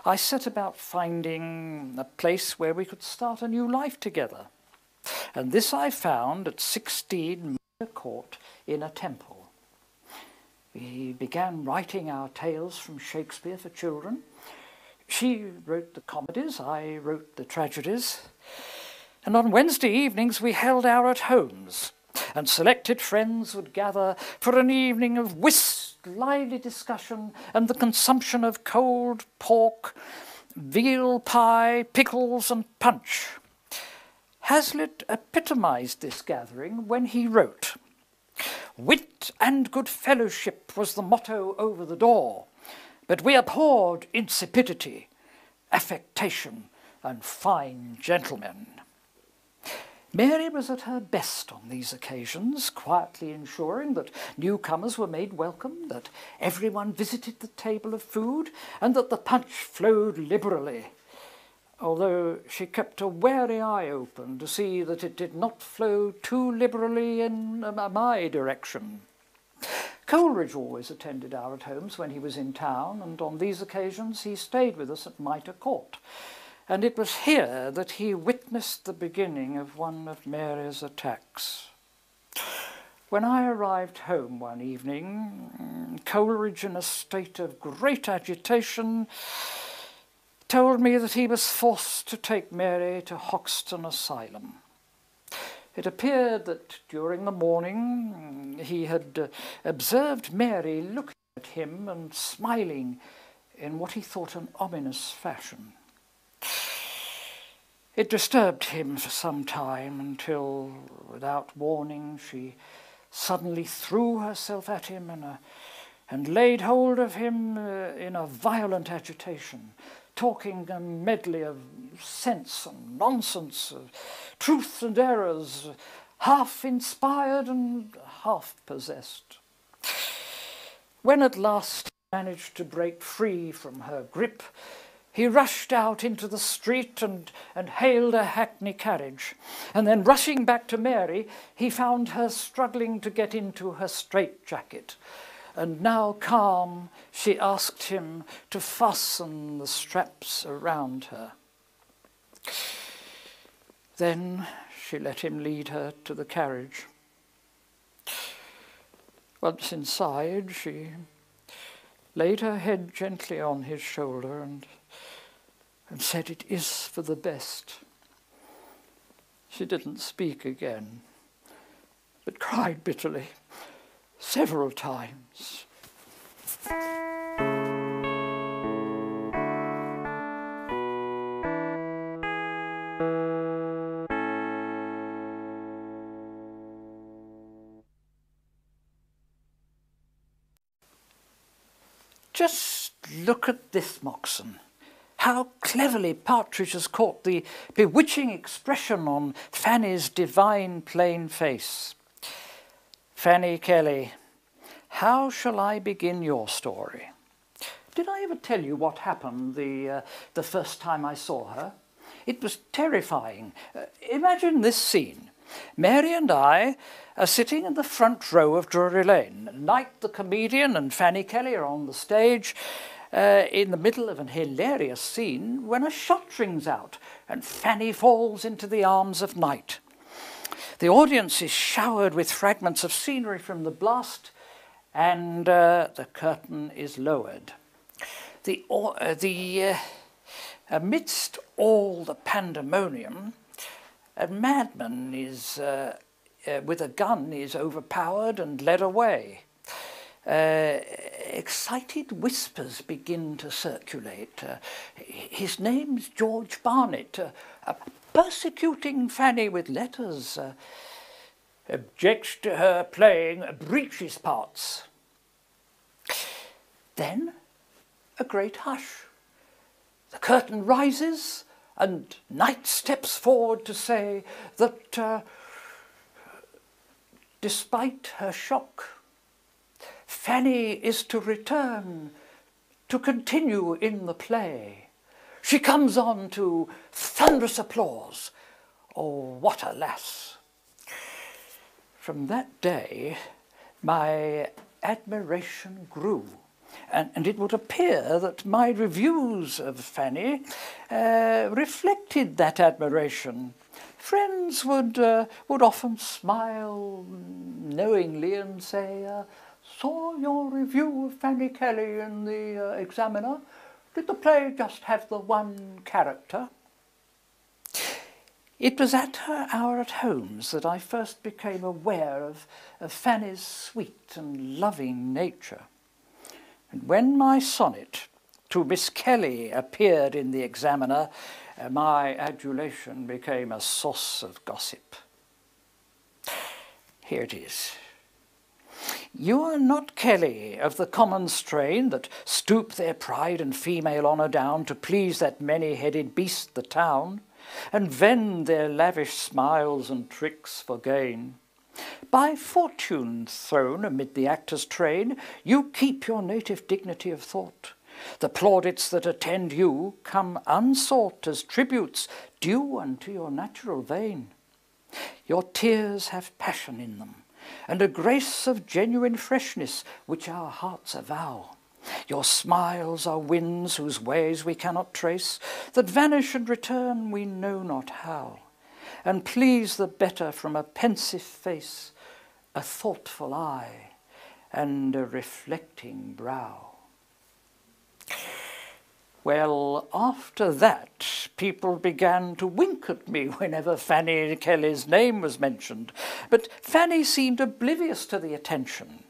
I set about finding a place where we could start a new life together, and this I found at 16 Court Inner Temple. We began writing our tales from Shakespeare for children. She wrote the comedies, I wrote the tragedies. And on Wednesday evenings we held our at homes, and selected friends would gather for an evening of whist, lively discussion, and the consumption of cold pork, veal pie, pickles, and punch. Hazlitt epitomized this gathering when he wrote, Wit and good fellowship was the motto over the door, but we abhorred insipidity, affectation, and fine gentlemen. Mary was at her best on these occasions, quietly ensuring that newcomers were made welcome, that everyone visited the table of food, and that the punch flowed liberally although she kept a wary eye open to see that it did not flow too liberally in uh, my direction. Coleridge always attended our at homes when he was in town, and on these occasions he stayed with us at Mitre Court. And it was here that he witnessed the beginning of one of Mary's attacks. When I arrived home one evening, Coleridge, in a state of great agitation, told me that he was forced to take Mary to Hoxton Asylum. It appeared that during the morning he had uh, observed Mary looking at him and smiling in what he thought an ominous fashion. It disturbed him for some time until, without warning, she suddenly threw herself at him a, and laid hold of him uh, in a violent agitation, talking a medley of sense and nonsense, of truth and errors, half inspired and half possessed. When at last he managed to break free from her grip, he rushed out into the street and, and hailed a hackney carriage. And then, rushing back to Mary, he found her struggling to get into her straitjacket. And now, calm, she asked him to fasten the straps around her. Then she let him lead her to the carriage. Once inside, she laid her head gently on his shoulder and and said, It is for the best. She didn't speak again, but cried bitterly several times. Just look at this, Moxon. How cleverly Partridge has caught the bewitching expression on Fanny's divine plain face. Fanny Kelly, how shall I begin your story? Did I ever tell you what happened the, uh, the first time I saw her? It was terrifying. Uh, imagine this scene. Mary and I are sitting in the front row of Drury Lane. Knight the comedian and Fanny Kelly are on the stage, uh, in the middle of an hilarious scene when a shot rings out and Fanny falls into the arms of Knight. The audience is showered with fragments of scenery from the blast, and uh, the curtain is lowered. The, uh, the, uh, amidst all the pandemonium, a madman is, uh, uh, with a gun is overpowered and led away. Uh, excited whispers begin to circulate. Uh, his name's George Barnett, uh, persecuting Fanny with letters, uh, objects to her playing breeches parts. Then a great hush. The curtain rises and Knight steps forward to say that uh, despite her shock, Fanny is to return, to continue in the play. She comes on to thunderous applause. Oh, what a lass! From that day, my admiration grew. And, and, it would appear that my reviews of Fanny uh, reflected that admiration. Friends would, uh, would often smile knowingly and say, uh, saw your review of Fanny Kelly in the uh, Examiner. Did the play just have the one character? It was at her hour at Holmes that I first became aware of, of Fanny's sweet and loving nature. And when my sonnet to Miss Kelly appeared in the Examiner, uh, my adulation became a source of gossip. Here it is. You are not Kelly of the common strain that stoop their pride and female honour down to please that many-headed beast the town, and vend their lavish smiles and tricks for gain. By fortune thrown amid the actor's train, you keep your native dignity of thought. The plaudits that attend you come unsought as tributes due unto your natural vein. Your tears have passion in them, and a grace of genuine freshness which our hearts avow. Your smiles are winds whose ways we cannot trace, that vanish and return we know not how, and please the better from a pensive face a thoughtful eye, and a reflecting brow. Well, after that, people began to wink at me whenever Fanny Kelly's name was mentioned, but Fanny seemed oblivious to the attention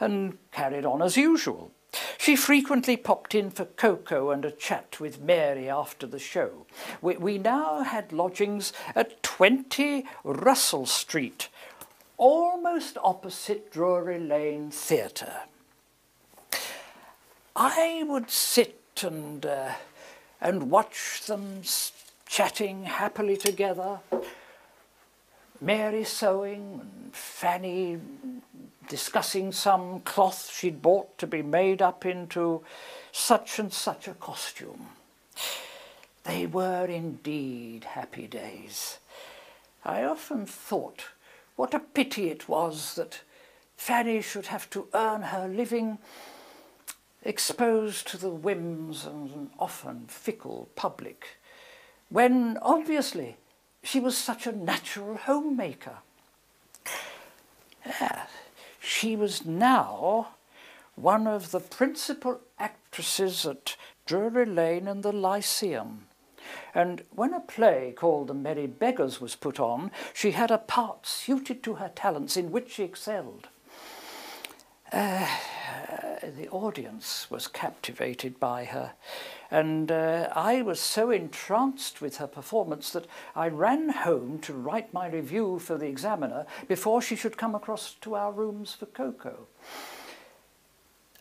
and carried on as usual. She frequently popped in for cocoa and a chat with Mary after the show. We, we now had lodgings at 20 Russell Street, almost opposite Drury Lane Theatre. I would sit and, uh, and watch them chatting happily together, Mary sewing and Fanny discussing some cloth she'd bought to be made up into such and such a costume. They were indeed happy days. I often thought what a pity it was that Fanny should have to earn her living exposed to the whims of an often fickle public, when obviously she was such a natural homemaker. She was now one of the principal actresses at Drury Lane and the Lyceum. And when a play called The Merry Beggars was put on, she had a part suited to her talents in which she excelled. Uh, the audience was captivated by her, and uh, I was so entranced with her performance that I ran home to write my review for the examiner before she should come across to our rooms for cocoa.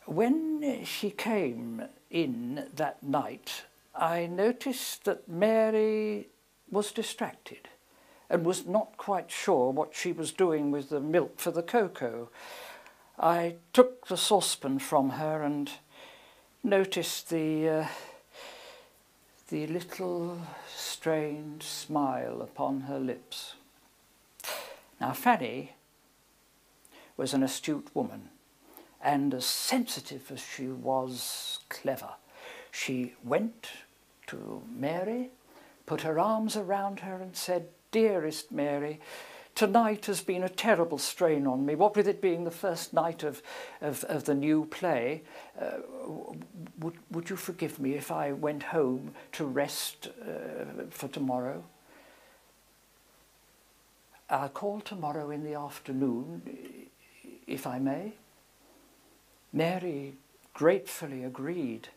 When she came in that night, I noticed that Mary was distracted and was not quite sure what she was doing with the milk for the cocoa. I took the saucepan from her and noticed the, uh, the little strained smile upon her lips. Now, Fanny was an astute woman and as sensitive as she was clever. She went to Mary, put her arms around her and said, Dearest Mary, tonight has been a terrible strain on me. What with it being the first night of, of, of the new play, uh, would, would you forgive me if I went home to rest uh, for tomorrow? I'll call tomorrow in the afternoon, if I may. Mary gratefully agreed.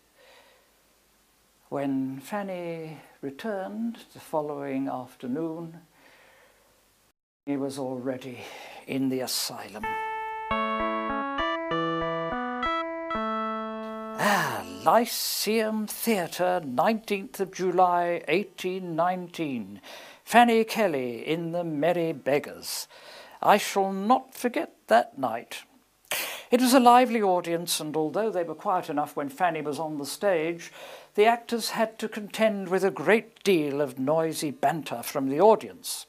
When Fanny returned the following afternoon, he was already in the asylum. Ah, Lyceum Theatre, 19th of July, 1819. Fanny Kelly in The Merry Beggars. I shall not forget that night. It was a lively audience, and although they were quiet enough when Fanny was on the stage, the actors had to contend with a great deal of noisy banter from the audience.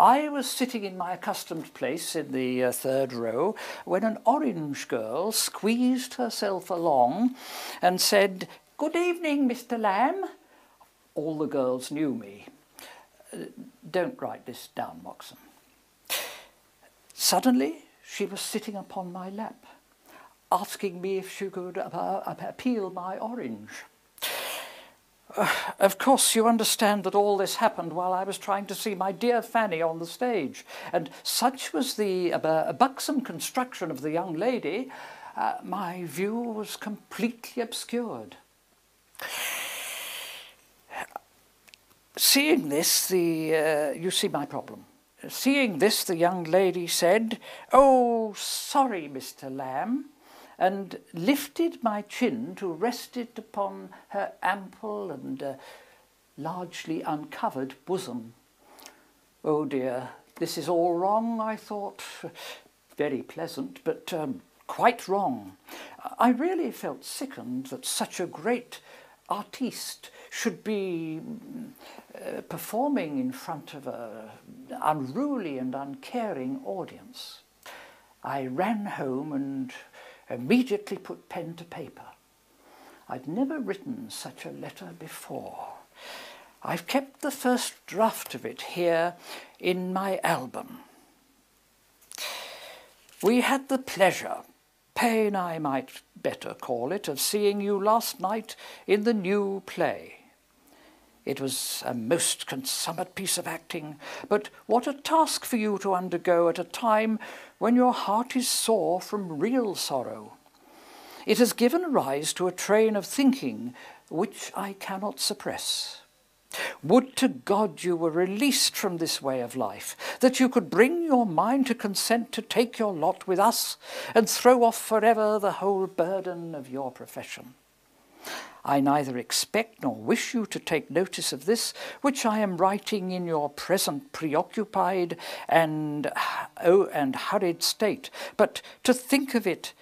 I was sitting in my accustomed place in the uh, third row when an orange girl squeezed herself along and said, Good evening, Mr. Lamb. All the girls knew me. Uh, don't write this down, Moxon. Suddenly, she was sitting upon my lap, asking me if she could uh, peel my orange. Uh, of course, you understand that all this happened while I was trying to see my dear Fanny on the stage, and such was the uh, buxom construction of the young lady, uh, my view was completely obscured. Seeing this, the uh, you see my problem. Seeing this, the young lady said, "Oh, sorry, Mr. Lamb." And lifted my chin to rest it upon her ample and uh, largely uncovered bosom. Oh dear, this is all wrong, I thought. Very pleasant, but um, quite wrong. I really felt sickened that such a great artiste should be uh, performing in front of an unruly and uncaring audience. I ran home and immediately put pen to paper. I'd never written such a letter before. I've kept the first draft of it here in my album. We had the pleasure, pain I might better call it, of seeing you last night in the new play. It was a most consummate piece of acting, but what a task for you to undergo at a time when your heart is sore from real sorrow. It has given rise to a train of thinking which I cannot suppress. Would to God you were released from this way of life, that you could bring your mind to consent to take your lot with us and throw off forever the whole burden of your profession. I neither expect nor wish you to take notice of this, which I am writing in your present preoccupied and, oh, and hurried state, but to think of it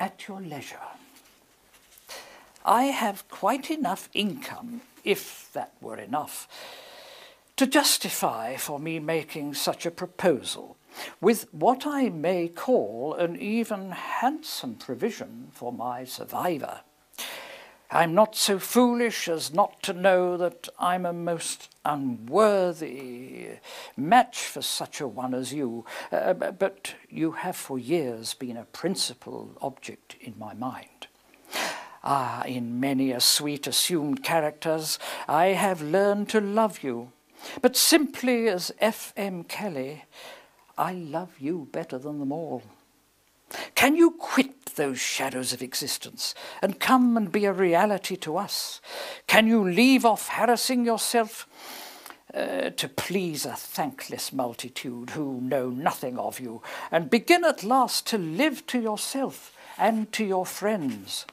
at your leisure. I have quite enough income, if that were enough, to justify for me making such a proposal, with what I may call an even handsome provision for my survivor. I'm not so foolish as not to know that I'm a most unworthy match for such a one as you, uh, but you have for years been a principal object in my mind. Ah, in many a sweet assumed characters, I have learned to love you, but simply as F. M. Kelly, I love you better than them all. Can you quit those shadows of existence and come and be a reality to us? Can you leave off harassing yourself uh, to please a thankless multitude who know nothing of you and begin at last to live to yourself and to your friends?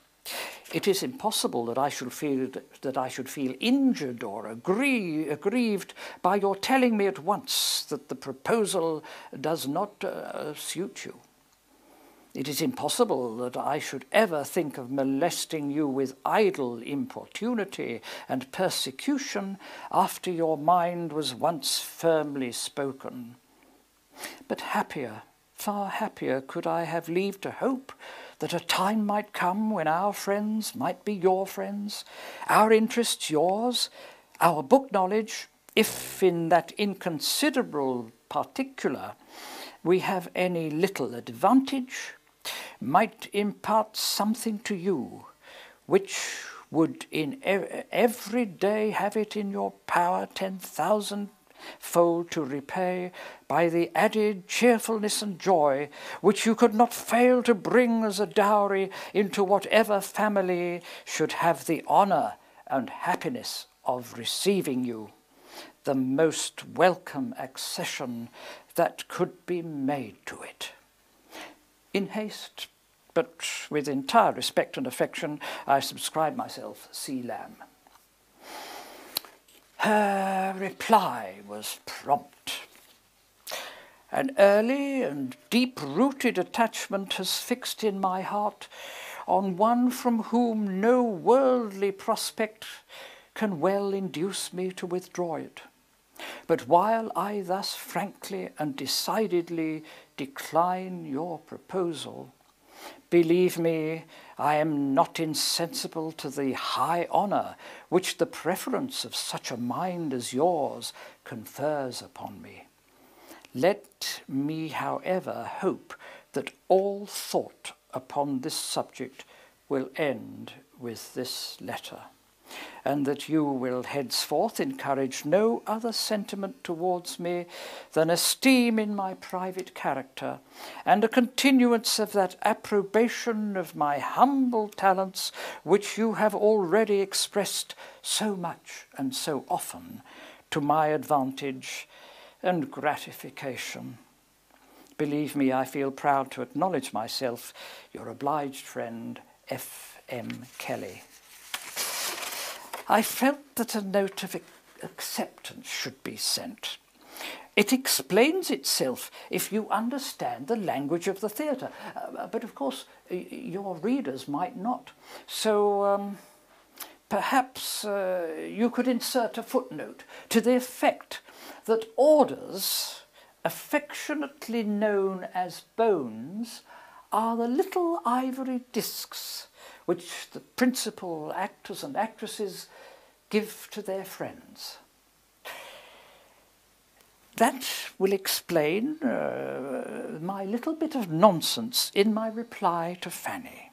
It is impossible that I should feel that I should feel injured or aggrieved by your telling me at once that the proposal does not uh, suit you. It is impossible that I should ever think of molesting you with idle importunity and persecution after your mind was once firmly spoken. But happier, far happier could I have leave to hope that a time might come when our friends might be your friends, our interests yours, our book knowledge, if in that inconsiderable particular we have any little advantage, might impart something to you which would in every day have it in your power ten thousand fold to repay by the added cheerfulness and joy which you could not fail to bring as a dowry into whatever family should have the honour and happiness of receiving you, the most welcome accession that could be made to it. In haste, but with entire respect and affection, I subscribe myself C. Lamb. Her reply was prompt. An early and deep-rooted attachment has fixed in my heart on one from whom no worldly prospect can well induce me to withdraw it. But while I thus frankly and decidedly decline your proposal, believe me, I am not insensible to the high honour which the preference of such a mind as yours confers upon me. Let me, however, hope that all thought upon this subject will end with this letter and that you will henceforth encourage no other sentiment towards me than esteem in my private character, and a continuance of that approbation of my humble talents which you have already expressed so much and so often to my advantage and gratification. Believe me, I feel proud to acknowledge myself your obliged friend, F. M. Kelly. I felt that a note of acceptance should be sent. It explains itself if you understand the language of the theatre. Uh, but of course, your readers might not. So um, perhaps uh, you could insert a footnote to the effect that orders, affectionately known as bones, are the little ivory discs which the principal actors and actresses give to their friends. That will explain uh, my little bit of nonsense in my reply to Fanny.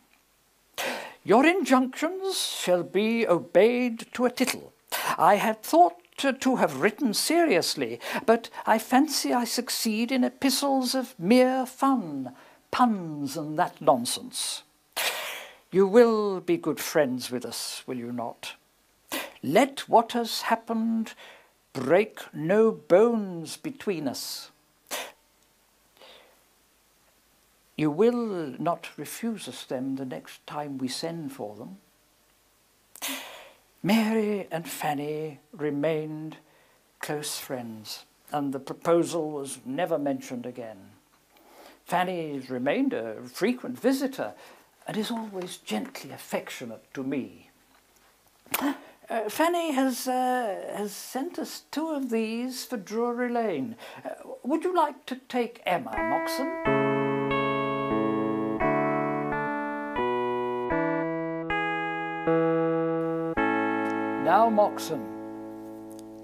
Your injunctions shall be obeyed to a tittle. I had thought to have written seriously, but I fancy I succeed in epistles of mere fun, puns and that nonsense. You will be good friends with us, will you not? Let what has happened break no bones between us. You will not refuse us them the next time we send for them. Mary and Fanny remained close friends, and the proposal was never mentioned again. Fanny remained a frequent visitor and is always gently affectionate to me. Uh, Fanny has, uh, has sent us two of these for Drury Lane. Uh, would you like to take Emma, Moxon? Now Moxon.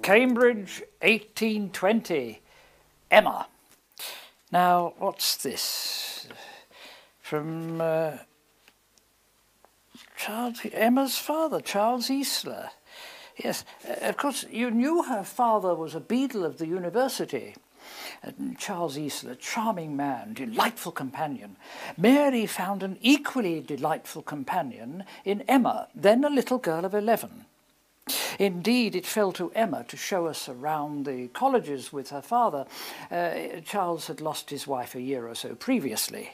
Cambridge, 1820. Emma. Now, what's this? From uh, Charles, Emma's father, Charles Isola. Yes, uh, of course, you knew her father was a beadle of the university. And Charles Isola, charming man, delightful companion. Mary found an equally delightful companion in Emma, then a little girl of 11. Indeed, it fell to Emma to show us around the colleges with her father. Uh, Charles had lost his wife a year or so previously.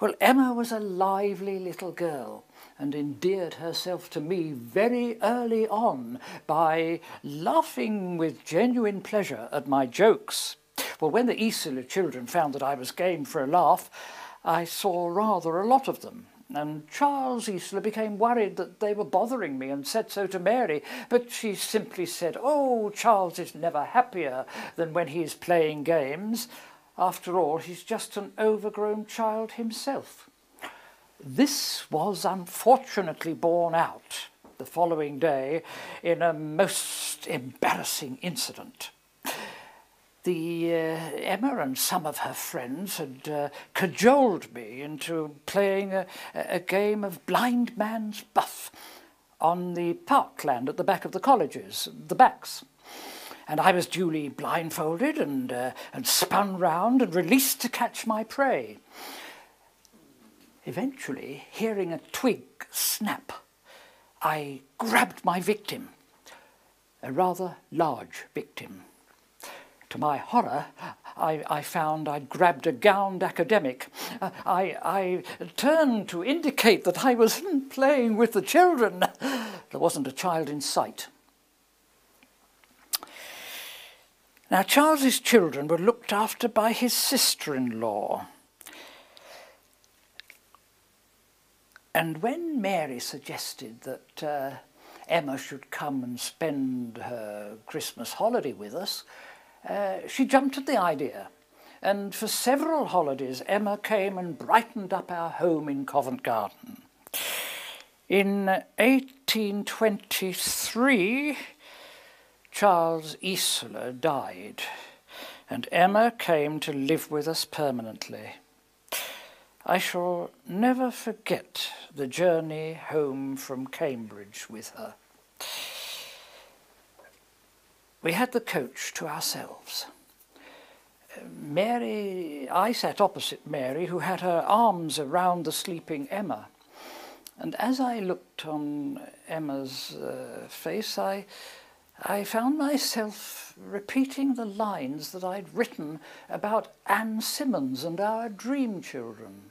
Well, Emma was a lively little girl and endeared herself to me very early on by laughing with genuine pleasure at my jokes. Well, when the Isola children found that I was game for a laugh, I saw rather a lot of them, and Charles Isola became worried that they were bothering me and said so to Mary, but she simply said, Oh, Charles is never happier than when he is playing games. After all, he's just an overgrown child himself. This was unfortunately borne out the following day in a most embarrassing incident the uh, Emma and some of her friends had uh, cajoled me into playing a, a game of blind man's buff on the parkland at the back of the colleges, the backs. And I was duly blindfolded and, uh, and spun round and released to catch my prey. Eventually, hearing a twig snap, I grabbed my victim, a rather large victim. To my horror, I, I found I'd grabbed a gowned academic. Uh, I, I turned to indicate that I was playing with the children. There wasn't a child in sight. Now, Charles's children were looked after by his sister in law. And when Mary suggested that uh, Emma should come and spend her Christmas holiday with us, uh, she jumped at the idea, and for several holidays Emma came and brightened up our home in Covent Garden. In 1823, Charles Isola died, and Emma came to live with us permanently. I shall never forget the journey home from Cambridge with her we had the coach to ourselves. Mary, I sat opposite Mary, who had her arms around the sleeping Emma. And as I looked on Emma's uh, face, I, I found myself repeating the lines that I'd written about Anne Simmons and our dream children.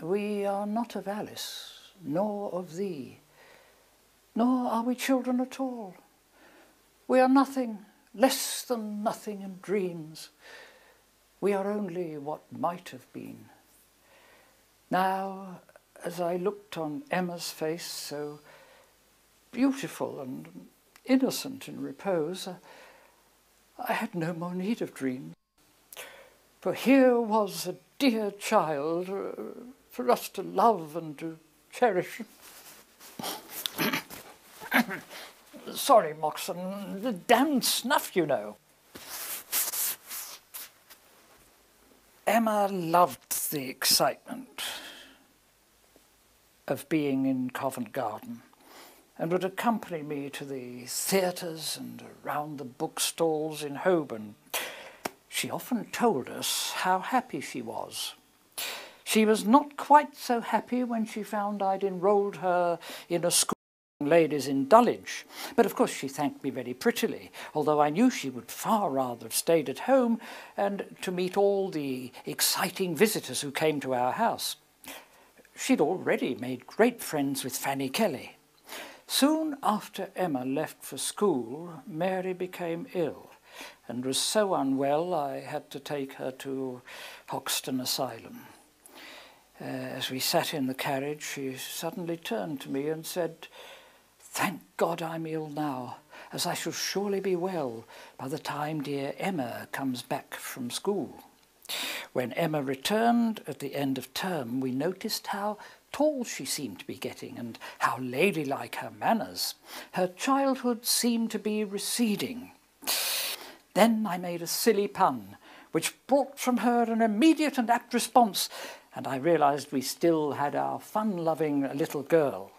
We are not of Alice, nor of thee, nor are we children at all. We are nothing, less than nothing in dreams. We are only what might have been. Now, as I looked on Emma's face, so beautiful and innocent in repose, I had no more need of dreams. For here was a dear child uh, for us to love and to cherish. Sorry, Moxon, the damned snuff, you know. Emma loved the excitement of being in Covent Garden and would accompany me to the theatres and around the bookstalls in Holborn. She often told us how happy she was. She was not quite so happy when she found I'd enrolled her in a school ladies in Dulwich. But of course she thanked me very prettily, although I knew she would far rather have stayed at home and to meet all the exciting visitors who came to our house. She'd already made great friends with Fanny Kelly. Soon after Emma left for school, Mary became ill and was so unwell I had to take her to Hoxton Asylum. Uh, as we sat in the carriage, she suddenly turned to me and said, Thank God I'm ill now, as I shall surely be well by the time dear Emma comes back from school. When Emma returned at the end of term, we noticed how tall she seemed to be getting and how ladylike her manners. Her childhood seemed to be receding. Then I made a silly pun, which brought from her an immediate and apt response, and I realized we still had our fun-loving little girl.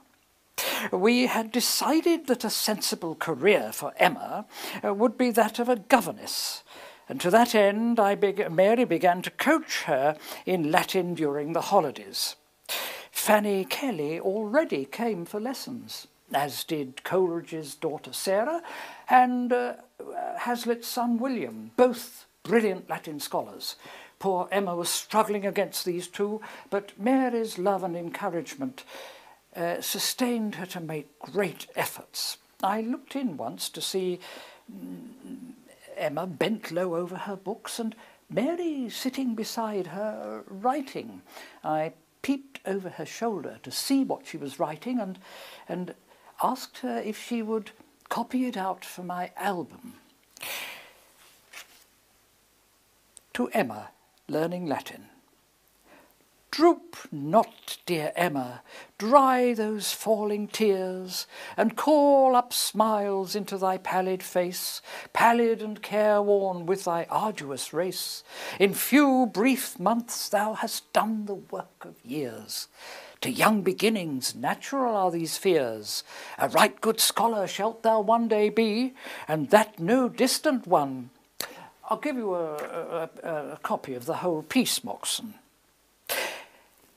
We had decided that a sensible career for Emma uh, would be that of a governess, and to that end I Mary began to coach her in Latin during the holidays. Fanny Kelly already came for lessons, as did Coleridge's daughter Sarah and uh, Hazlitt's son William, both brilliant Latin scholars. Poor Emma was struggling against these two, but Mary's love and encouragement uh, sustained her to make great efforts. I looked in once to see mm, Emma bent low over her books and Mary sitting beside her writing. I peeped over her shoulder to see what she was writing and, and asked her if she would copy it out for my album. To Emma, learning Latin. Droop not, dear Emma, dry those falling tears, and call up smiles into thy pallid face, pallid and careworn with thy arduous race. In few brief months thou hast done the work of years. To young beginnings natural are these fears. A right good scholar shalt thou one day be, and that no distant one. I'll give you a, a, a, copy of the whole piece, Moxon.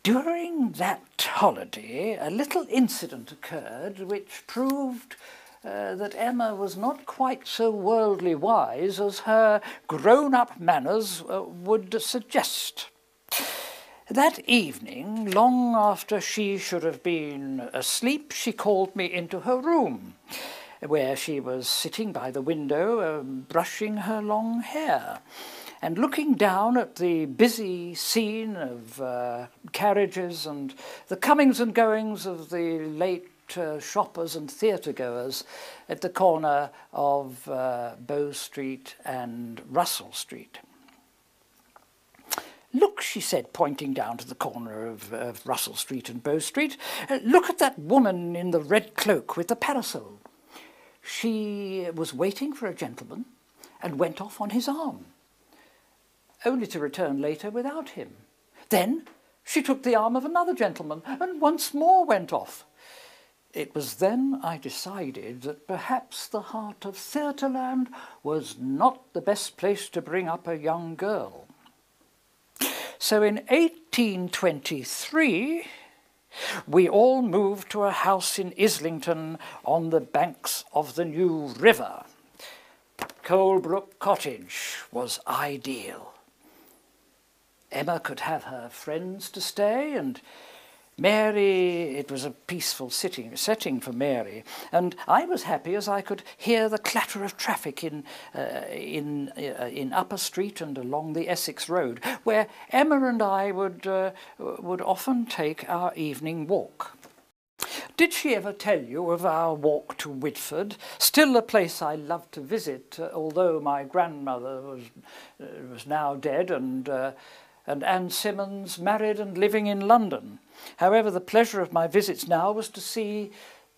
During that holiday, a little incident occurred which proved uh, that Emma was not quite so worldly wise as her grown-up manners uh, would suggest. That evening, long after she should have been asleep, she called me into her room, where she was sitting by the window, um, brushing her long hair and looking down at the busy scene of uh, carriages and the comings and goings of the late uh, shoppers and theatre goers at the corner of uh, Bow Street and Russell Street. Look, she said, pointing down to the corner of, of Russell Street and Bow Street, uh, look at that woman in the red cloak with the parasol. She was waiting for a gentleman and went off on his arm only to return later without him. Then she took the arm of another gentleman and once more went off. It was then I decided that perhaps the heart of Theatreland was not the best place to bring up a young girl. So in 1823, we all moved to a house in Islington on the banks of the New River. Colebrook Cottage was ideal. Emma could have her friends to stay, and Mary, it was a peaceful sitting, setting for Mary, and I was happy as I could hear the clatter of traffic in, uh, in, uh, in Upper Street and along the Essex Road, where Emma and I would, uh, would often take our evening walk. Did she ever tell you of our walk to Widford? Still a place I loved to visit, uh, although my grandmother was, uh, was now dead and uh, and Anne Simmons married and living in London. However, the pleasure of my visits now was to see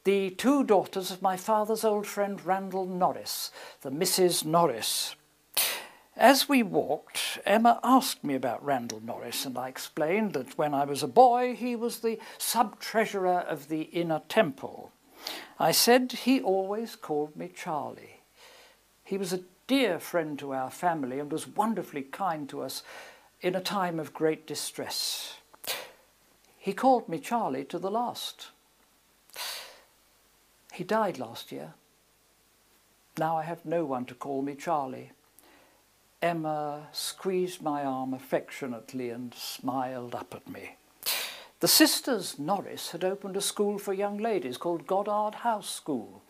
the two daughters of my father's old friend Randall Norris, the Mrs. Norris. As we walked, Emma asked me about Randall Norris, and I explained that when I was a boy he was the sub-treasurer of the Inner Temple. I said he always called me Charlie. He was a dear friend to our family and was wonderfully kind to us in a time of great distress. He called me Charlie to the last. He died last year. Now I have no one to call me Charlie. Emma squeezed my arm affectionately and smiled up at me. The sisters Norris had opened a school for young ladies called Goddard House School,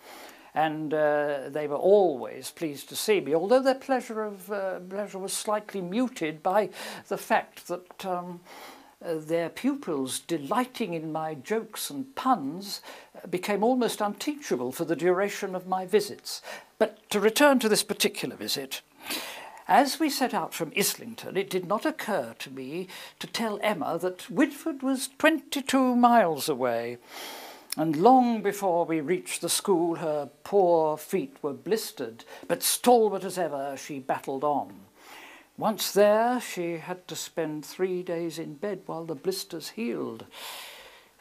and uh, they were always pleased to see me, although their pleasure, of, uh, pleasure was slightly muted by the fact that um, uh, their pupils, delighting in my jokes and puns, became almost unteachable for the duration of my visits. But to return to this particular visit, as we set out from Islington, it did not occur to me to tell Emma that Widford was 22 miles away, and long before we reached the school her poor feet were blistered, but stalwart as ever she battled on. Once there, she had to spend three days in bed while the blisters healed.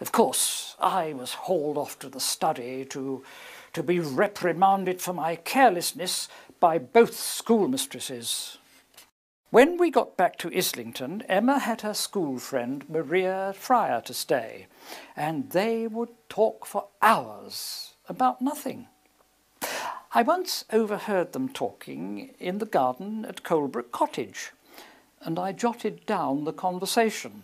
Of course, I was hauled off to the study to, to be reprimanded for my carelessness by both schoolmistresses. When we got back to Islington, Emma had her school friend Maria Fryer to stay, and they would talk for hours about nothing. I once overheard them talking in the garden at Colebrook Cottage, and I jotted down the conversation.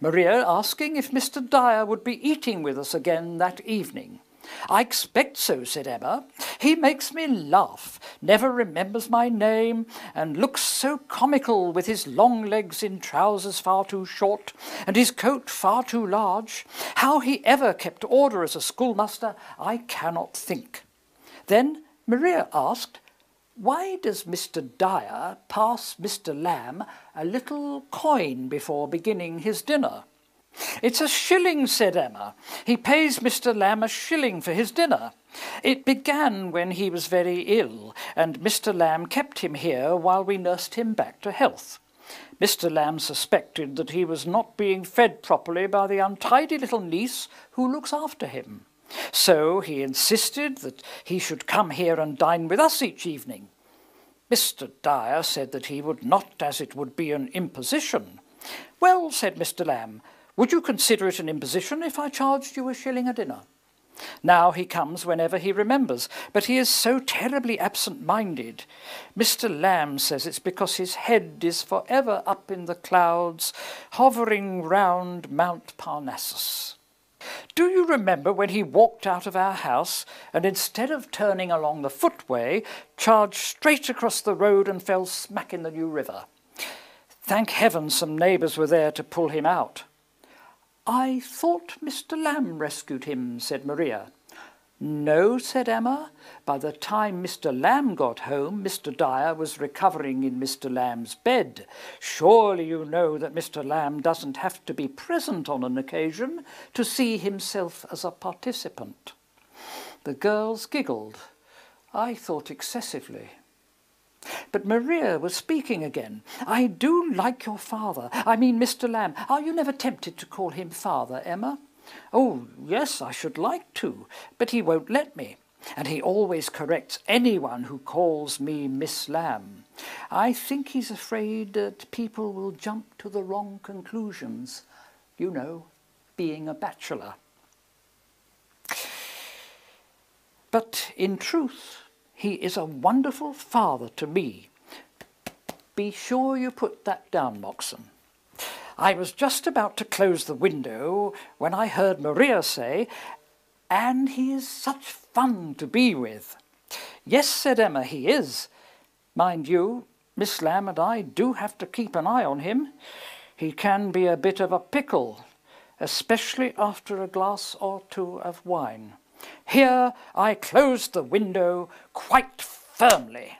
Maria asking if Mr. Dyer would be eating with us again that evening. I expect so, said Emma. He makes me laugh, never remembers my name, and looks so comical with his long legs in trousers far too short, and his coat far too large. How he ever kept order as a schoolmaster, I cannot think. Then Maria asked, why does Mr. Dyer pass Mr. Lamb a little coin before beginning his dinner? It's a shilling, said Emma. He pays Mr. Lamb a shilling for his dinner. It began when he was very ill, and Mr. Lamb kept him here while we nursed him back to health. Mr. Lamb suspected that he was not being fed properly by the untidy little niece who looks after him. So he insisted that he should come here and dine with us each evening. Mr. Dyer said that he would not, as it would be an imposition. Well, said Mr. Lamb, would you consider it an imposition if I charged you a shilling a dinner? Now he comes whenever he remembers, but he is so terribly absent-minded. Mr. Lamb says it's because his head is for ever up in the clouds, hovering round Mount Parnassus. Do you remember when he walked out of our house and instead of turning along the footway, charged straight across the road and fell smack in the New River? Thank heaven some neighbours were there to pull him out. I thought Mr. Lamb rescued him, said Maria. No, said Emma. By the time Mr. Lamb got home, Mr. Dyer was recovering in Mr. Lamb's bed. Surely you know that Mr. Lamb doesn't have to be present on an occasion to see himself as a participant. The girls giggled. I thought excessively. But Maria was speaking again. I do like your father. I mean Mr. Lamb. Are you never tempted to call him father, Emma? Oh, yes, I should like to, but he won't let me. And he always corrects anyone who calls me Miss Lamb. I think he's afraid that people will jump to the wrong conclusions. You know, being a bachelor. But in truth, he is a wonderful father to me. Be sure you put that down, Moxon. I was just about to close the window when I heard Maria say, and he is such fun to be with. Yes, said Emma, he is. Mind you, Miss Lamb and I do have to keep an eye on him. He can be a bit of a pickle, especially after a glass or two of wine. Here I closed the window quite firmly.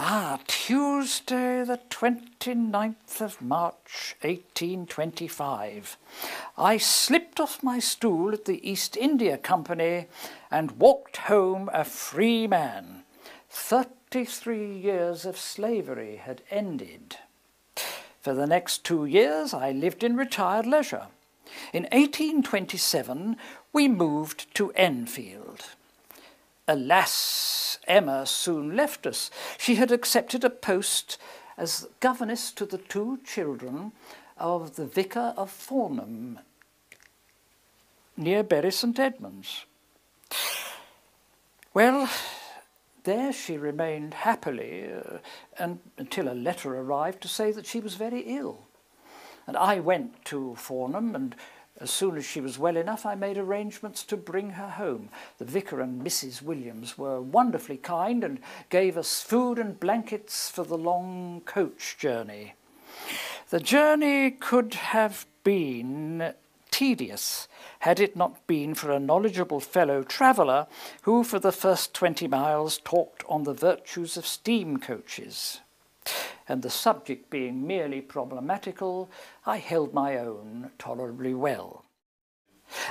Ah, Tuesday, the 29th of March, 1825. I slipped off my stool at the East India Company and walked home a free man. Thirty-three years of slavery had ended. For the next two years, I lived in retired leisure. In 1827, we moved to Enfield. Alas, Emma soon left us. She had accepted a post as governess to the two children of the vicar of Farnham near Bury St Edmunds. Well, there she remained happily uh, and, until a letter arrived to say that she was very ill. And I went to Farnham and as soon as she was well enough, I made arrangements to bring her home. The vicar and Mrs. Williams were wonderfully kind and gave us food and blankets for the long coach journey. The journey could have been tedious had it not been for a knowledgeable fellow traveller who, for the first twenty miles, talked on the virtues of steam coaches and the subject being merely problematical, I held my own tolerably well.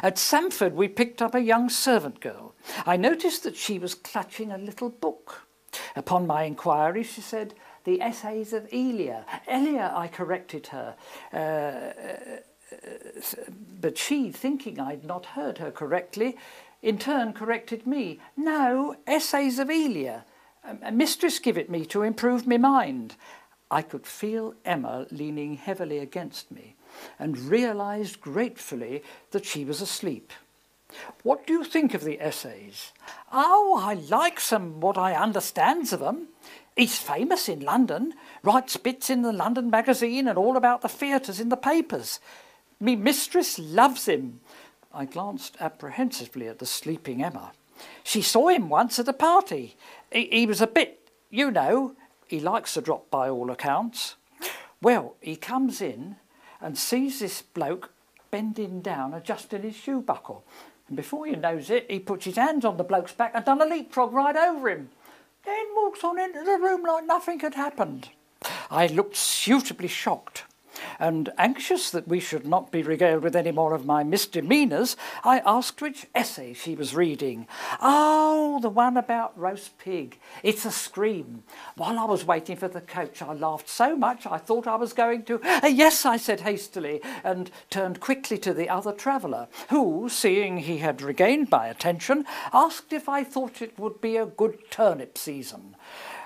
At Samford, we picked up a young servant girl. I noticed that she was clutching a little book. Upon my inquiry, she said, The Essays of Elia. Elia, I corrected her. Uh, but she, thinking I'd not heard her correctly, in turn corrected me. No, Essays of Elia. A mistress give it me to improve me mind. I could feel Emma leaning heavily against me and realized gratefully that she was asleep. What do you think of the essays? Oh, I like some what I understands of of 'em. He's famous in London, writes bits in the London magazine and all about the theatres in the papers. Me mistress loves him. I glanced apprehensively at the sleeping Emma. She saw him once at a party. He, he was a bit, you know, he likes to drop by all accounts. Well, he comes in and sees this bloke bending down, adjusting his shoe buckle. And before he knows it, he puts his hands on the bloke's back and done a leapfrog right over him. Then walks on into the room like nothing had happened. I looked suitably shocked and anxious that we should not be regaled with any more of my misdemeanours, I asked which essay she was reading. Oh, the one about roast pig. It's a scream. While I was waiting for the coach, I laughed so much I thought I was going to. Uh, yes, I said hastily, and turned quickly to the other traveller, who, seeing he had regained my attention, asked if I thought it would be a good turnip season.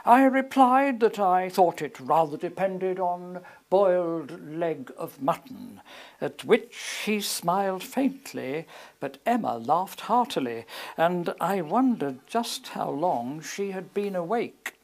I replied that I thought it rather depended on boiled leg of mutton, at which he smiled faintly, but Emma laughed heartily, and I wondered just how long she had been awake.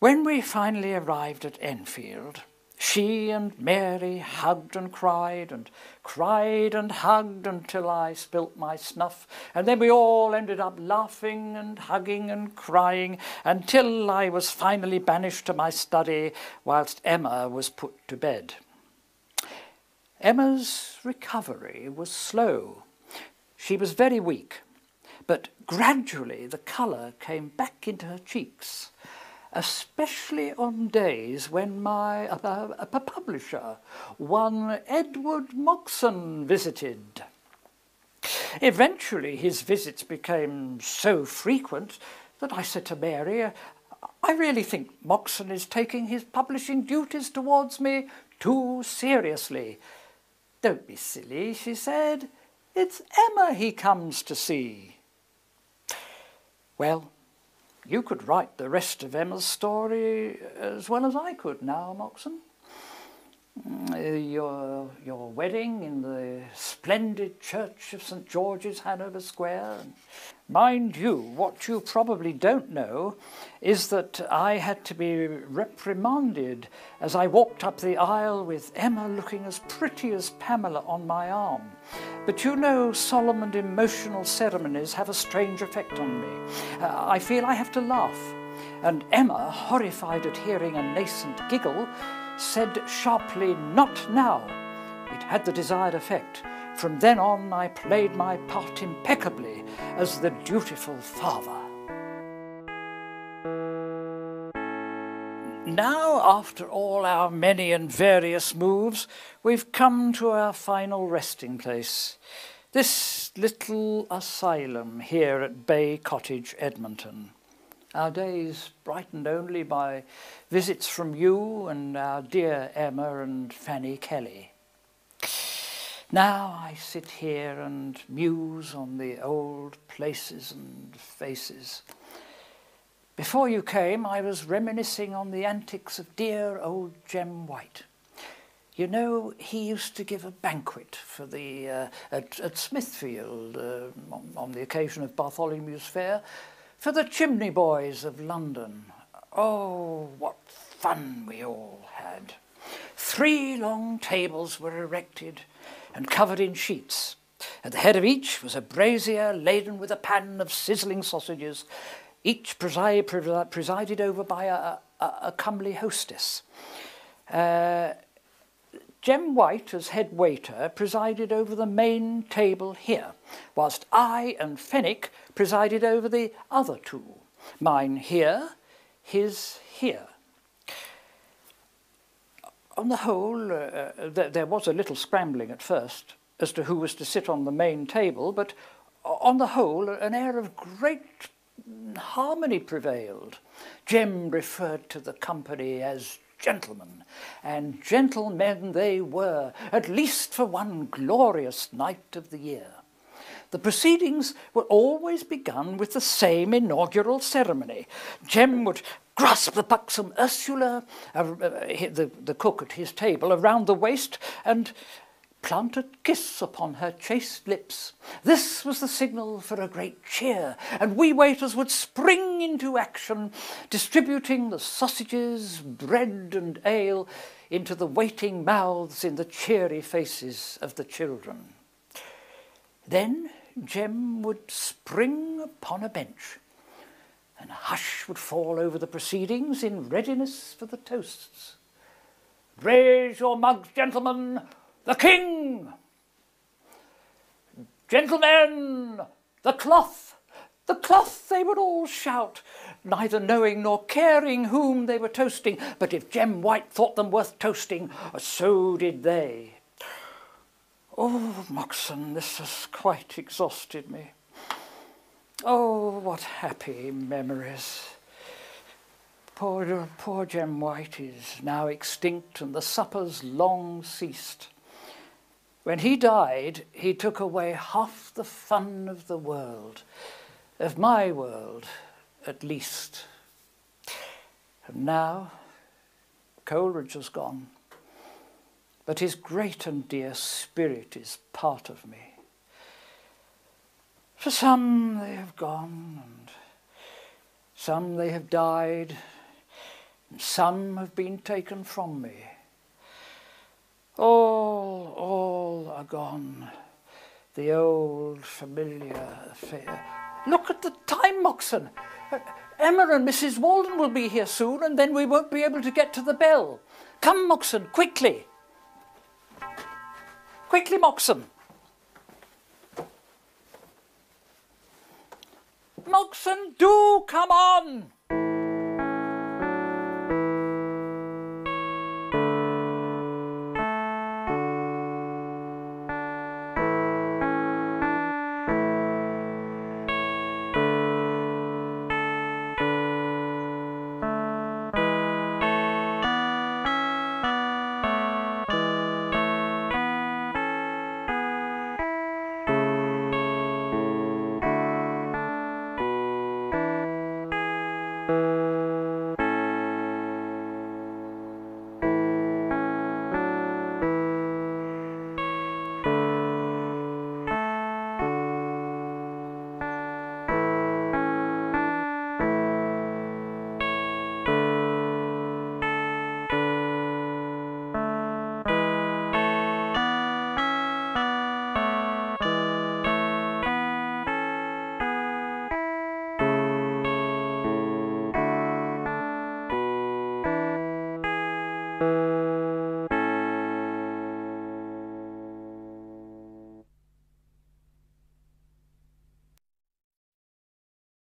When we finally arrived at Enfield, she and Mary hugged and cried and cried and hugged until I spilt my snuff, and then we all ended up laughing and hugging and crying until I was finally banished to my study whilst Emma was put to bed. Emma's recovery was slow. She was very weak, but gradually the colour came back into her cheeks especially on days when my uh, a publisher, one Edward Moxon, visited. Eventually, his visits became so frequent that I said to Mary, I really think Moxon is taking his publishing duties towards me too seriously. Don't be silly, she said. It's Emma he comes to see. Well, you could write the rest of Emma's story as well as I could now, Moxon. Mm, your, your wedding in the splendid church of St George's, Hanover Square. Mind you, what you probably don't know is that I had to be reprimanded as I walked up the aisle with Emma looking as pretty as Pamela on my arm. But you know, solemn and emotional ceremonies have a strange effect on me. Uh, I feel I have to laugh. And Emma, horrified at hearing a nascent giggle, said sharply, Not now. It had the desired effect. From then on, I played my part impeccably as the dutiful father. Now, after all our many and various moves, we've come to our final resting place. This little asylum here at Bay Cottage, Edmonton. Our days brightened only by visits from you and our dear Emma and Fanny Kelly. Now I sit here and muse on the old places and faces. Before you came, I was reminiscing on the antics of dear old Jem White. You know, he used to give a banquet for the uh, at, at Smithfield uh, on, on the occasion of Bartholomew's Fair for the chimney boys of London. Oh, what fun we all had. Three long tables were erected and covered in sheets. At the head of each was a brazier laden with a pan of sizzling sausages, each presi presided over by a, a, a comely hostess. Uh, Jem White, as head waiter, presided over the main table here, whilst I and Fenwick presided over the other two. Mine here, his here. On the whole, uh, th there was a little scrambling at first as to who was to sit on the main table, but on the whole, an air of great harmony prevailed. Jem referred to the company as gentlemen, and gentlemen they were, at least for one glorious night of the year. The proceedings were always begun with the same inaugural ceremony. Jem would grasp the buxom Ursula, uh, uh, the, the cook at his table, around the waist and plant a kiss upon her chaste lips. This was the signal for a great cheer, and we waiters would spring into action, distributing the sausages, bread and ale into the waiting mouths in the cheery faces of the children. Then Jem would spring upon a bench, and a hush would fall over the proceedings in readiness for the toasts. Raise your mugs, gentlemen, the king! Gentlemen, the cloth! The cloth, they would all shout, neither knowing nor caring whom they were toasting, but if Jem White thought them worth toasting, so did they. Oh, Moxon, this has quite exhausted me. Oh, what happy memories. Poor, poor Jem White is now extinct and the suppers long ceased. When he died, he took away half the fun of the world, of my world at least. And now, Coleridge has gone, but his great and dear spirit is part of me. For some they have gone, and some they have died, and some have been taken from me. All, all are gone. The old familiar affair. Look at the time, Moxon. Emma and Mrs. Walden will be here soon, and then we won't be able to get to the bell. Come, Moxon, quickly. Quickly, Moxon. Moxon, do come on.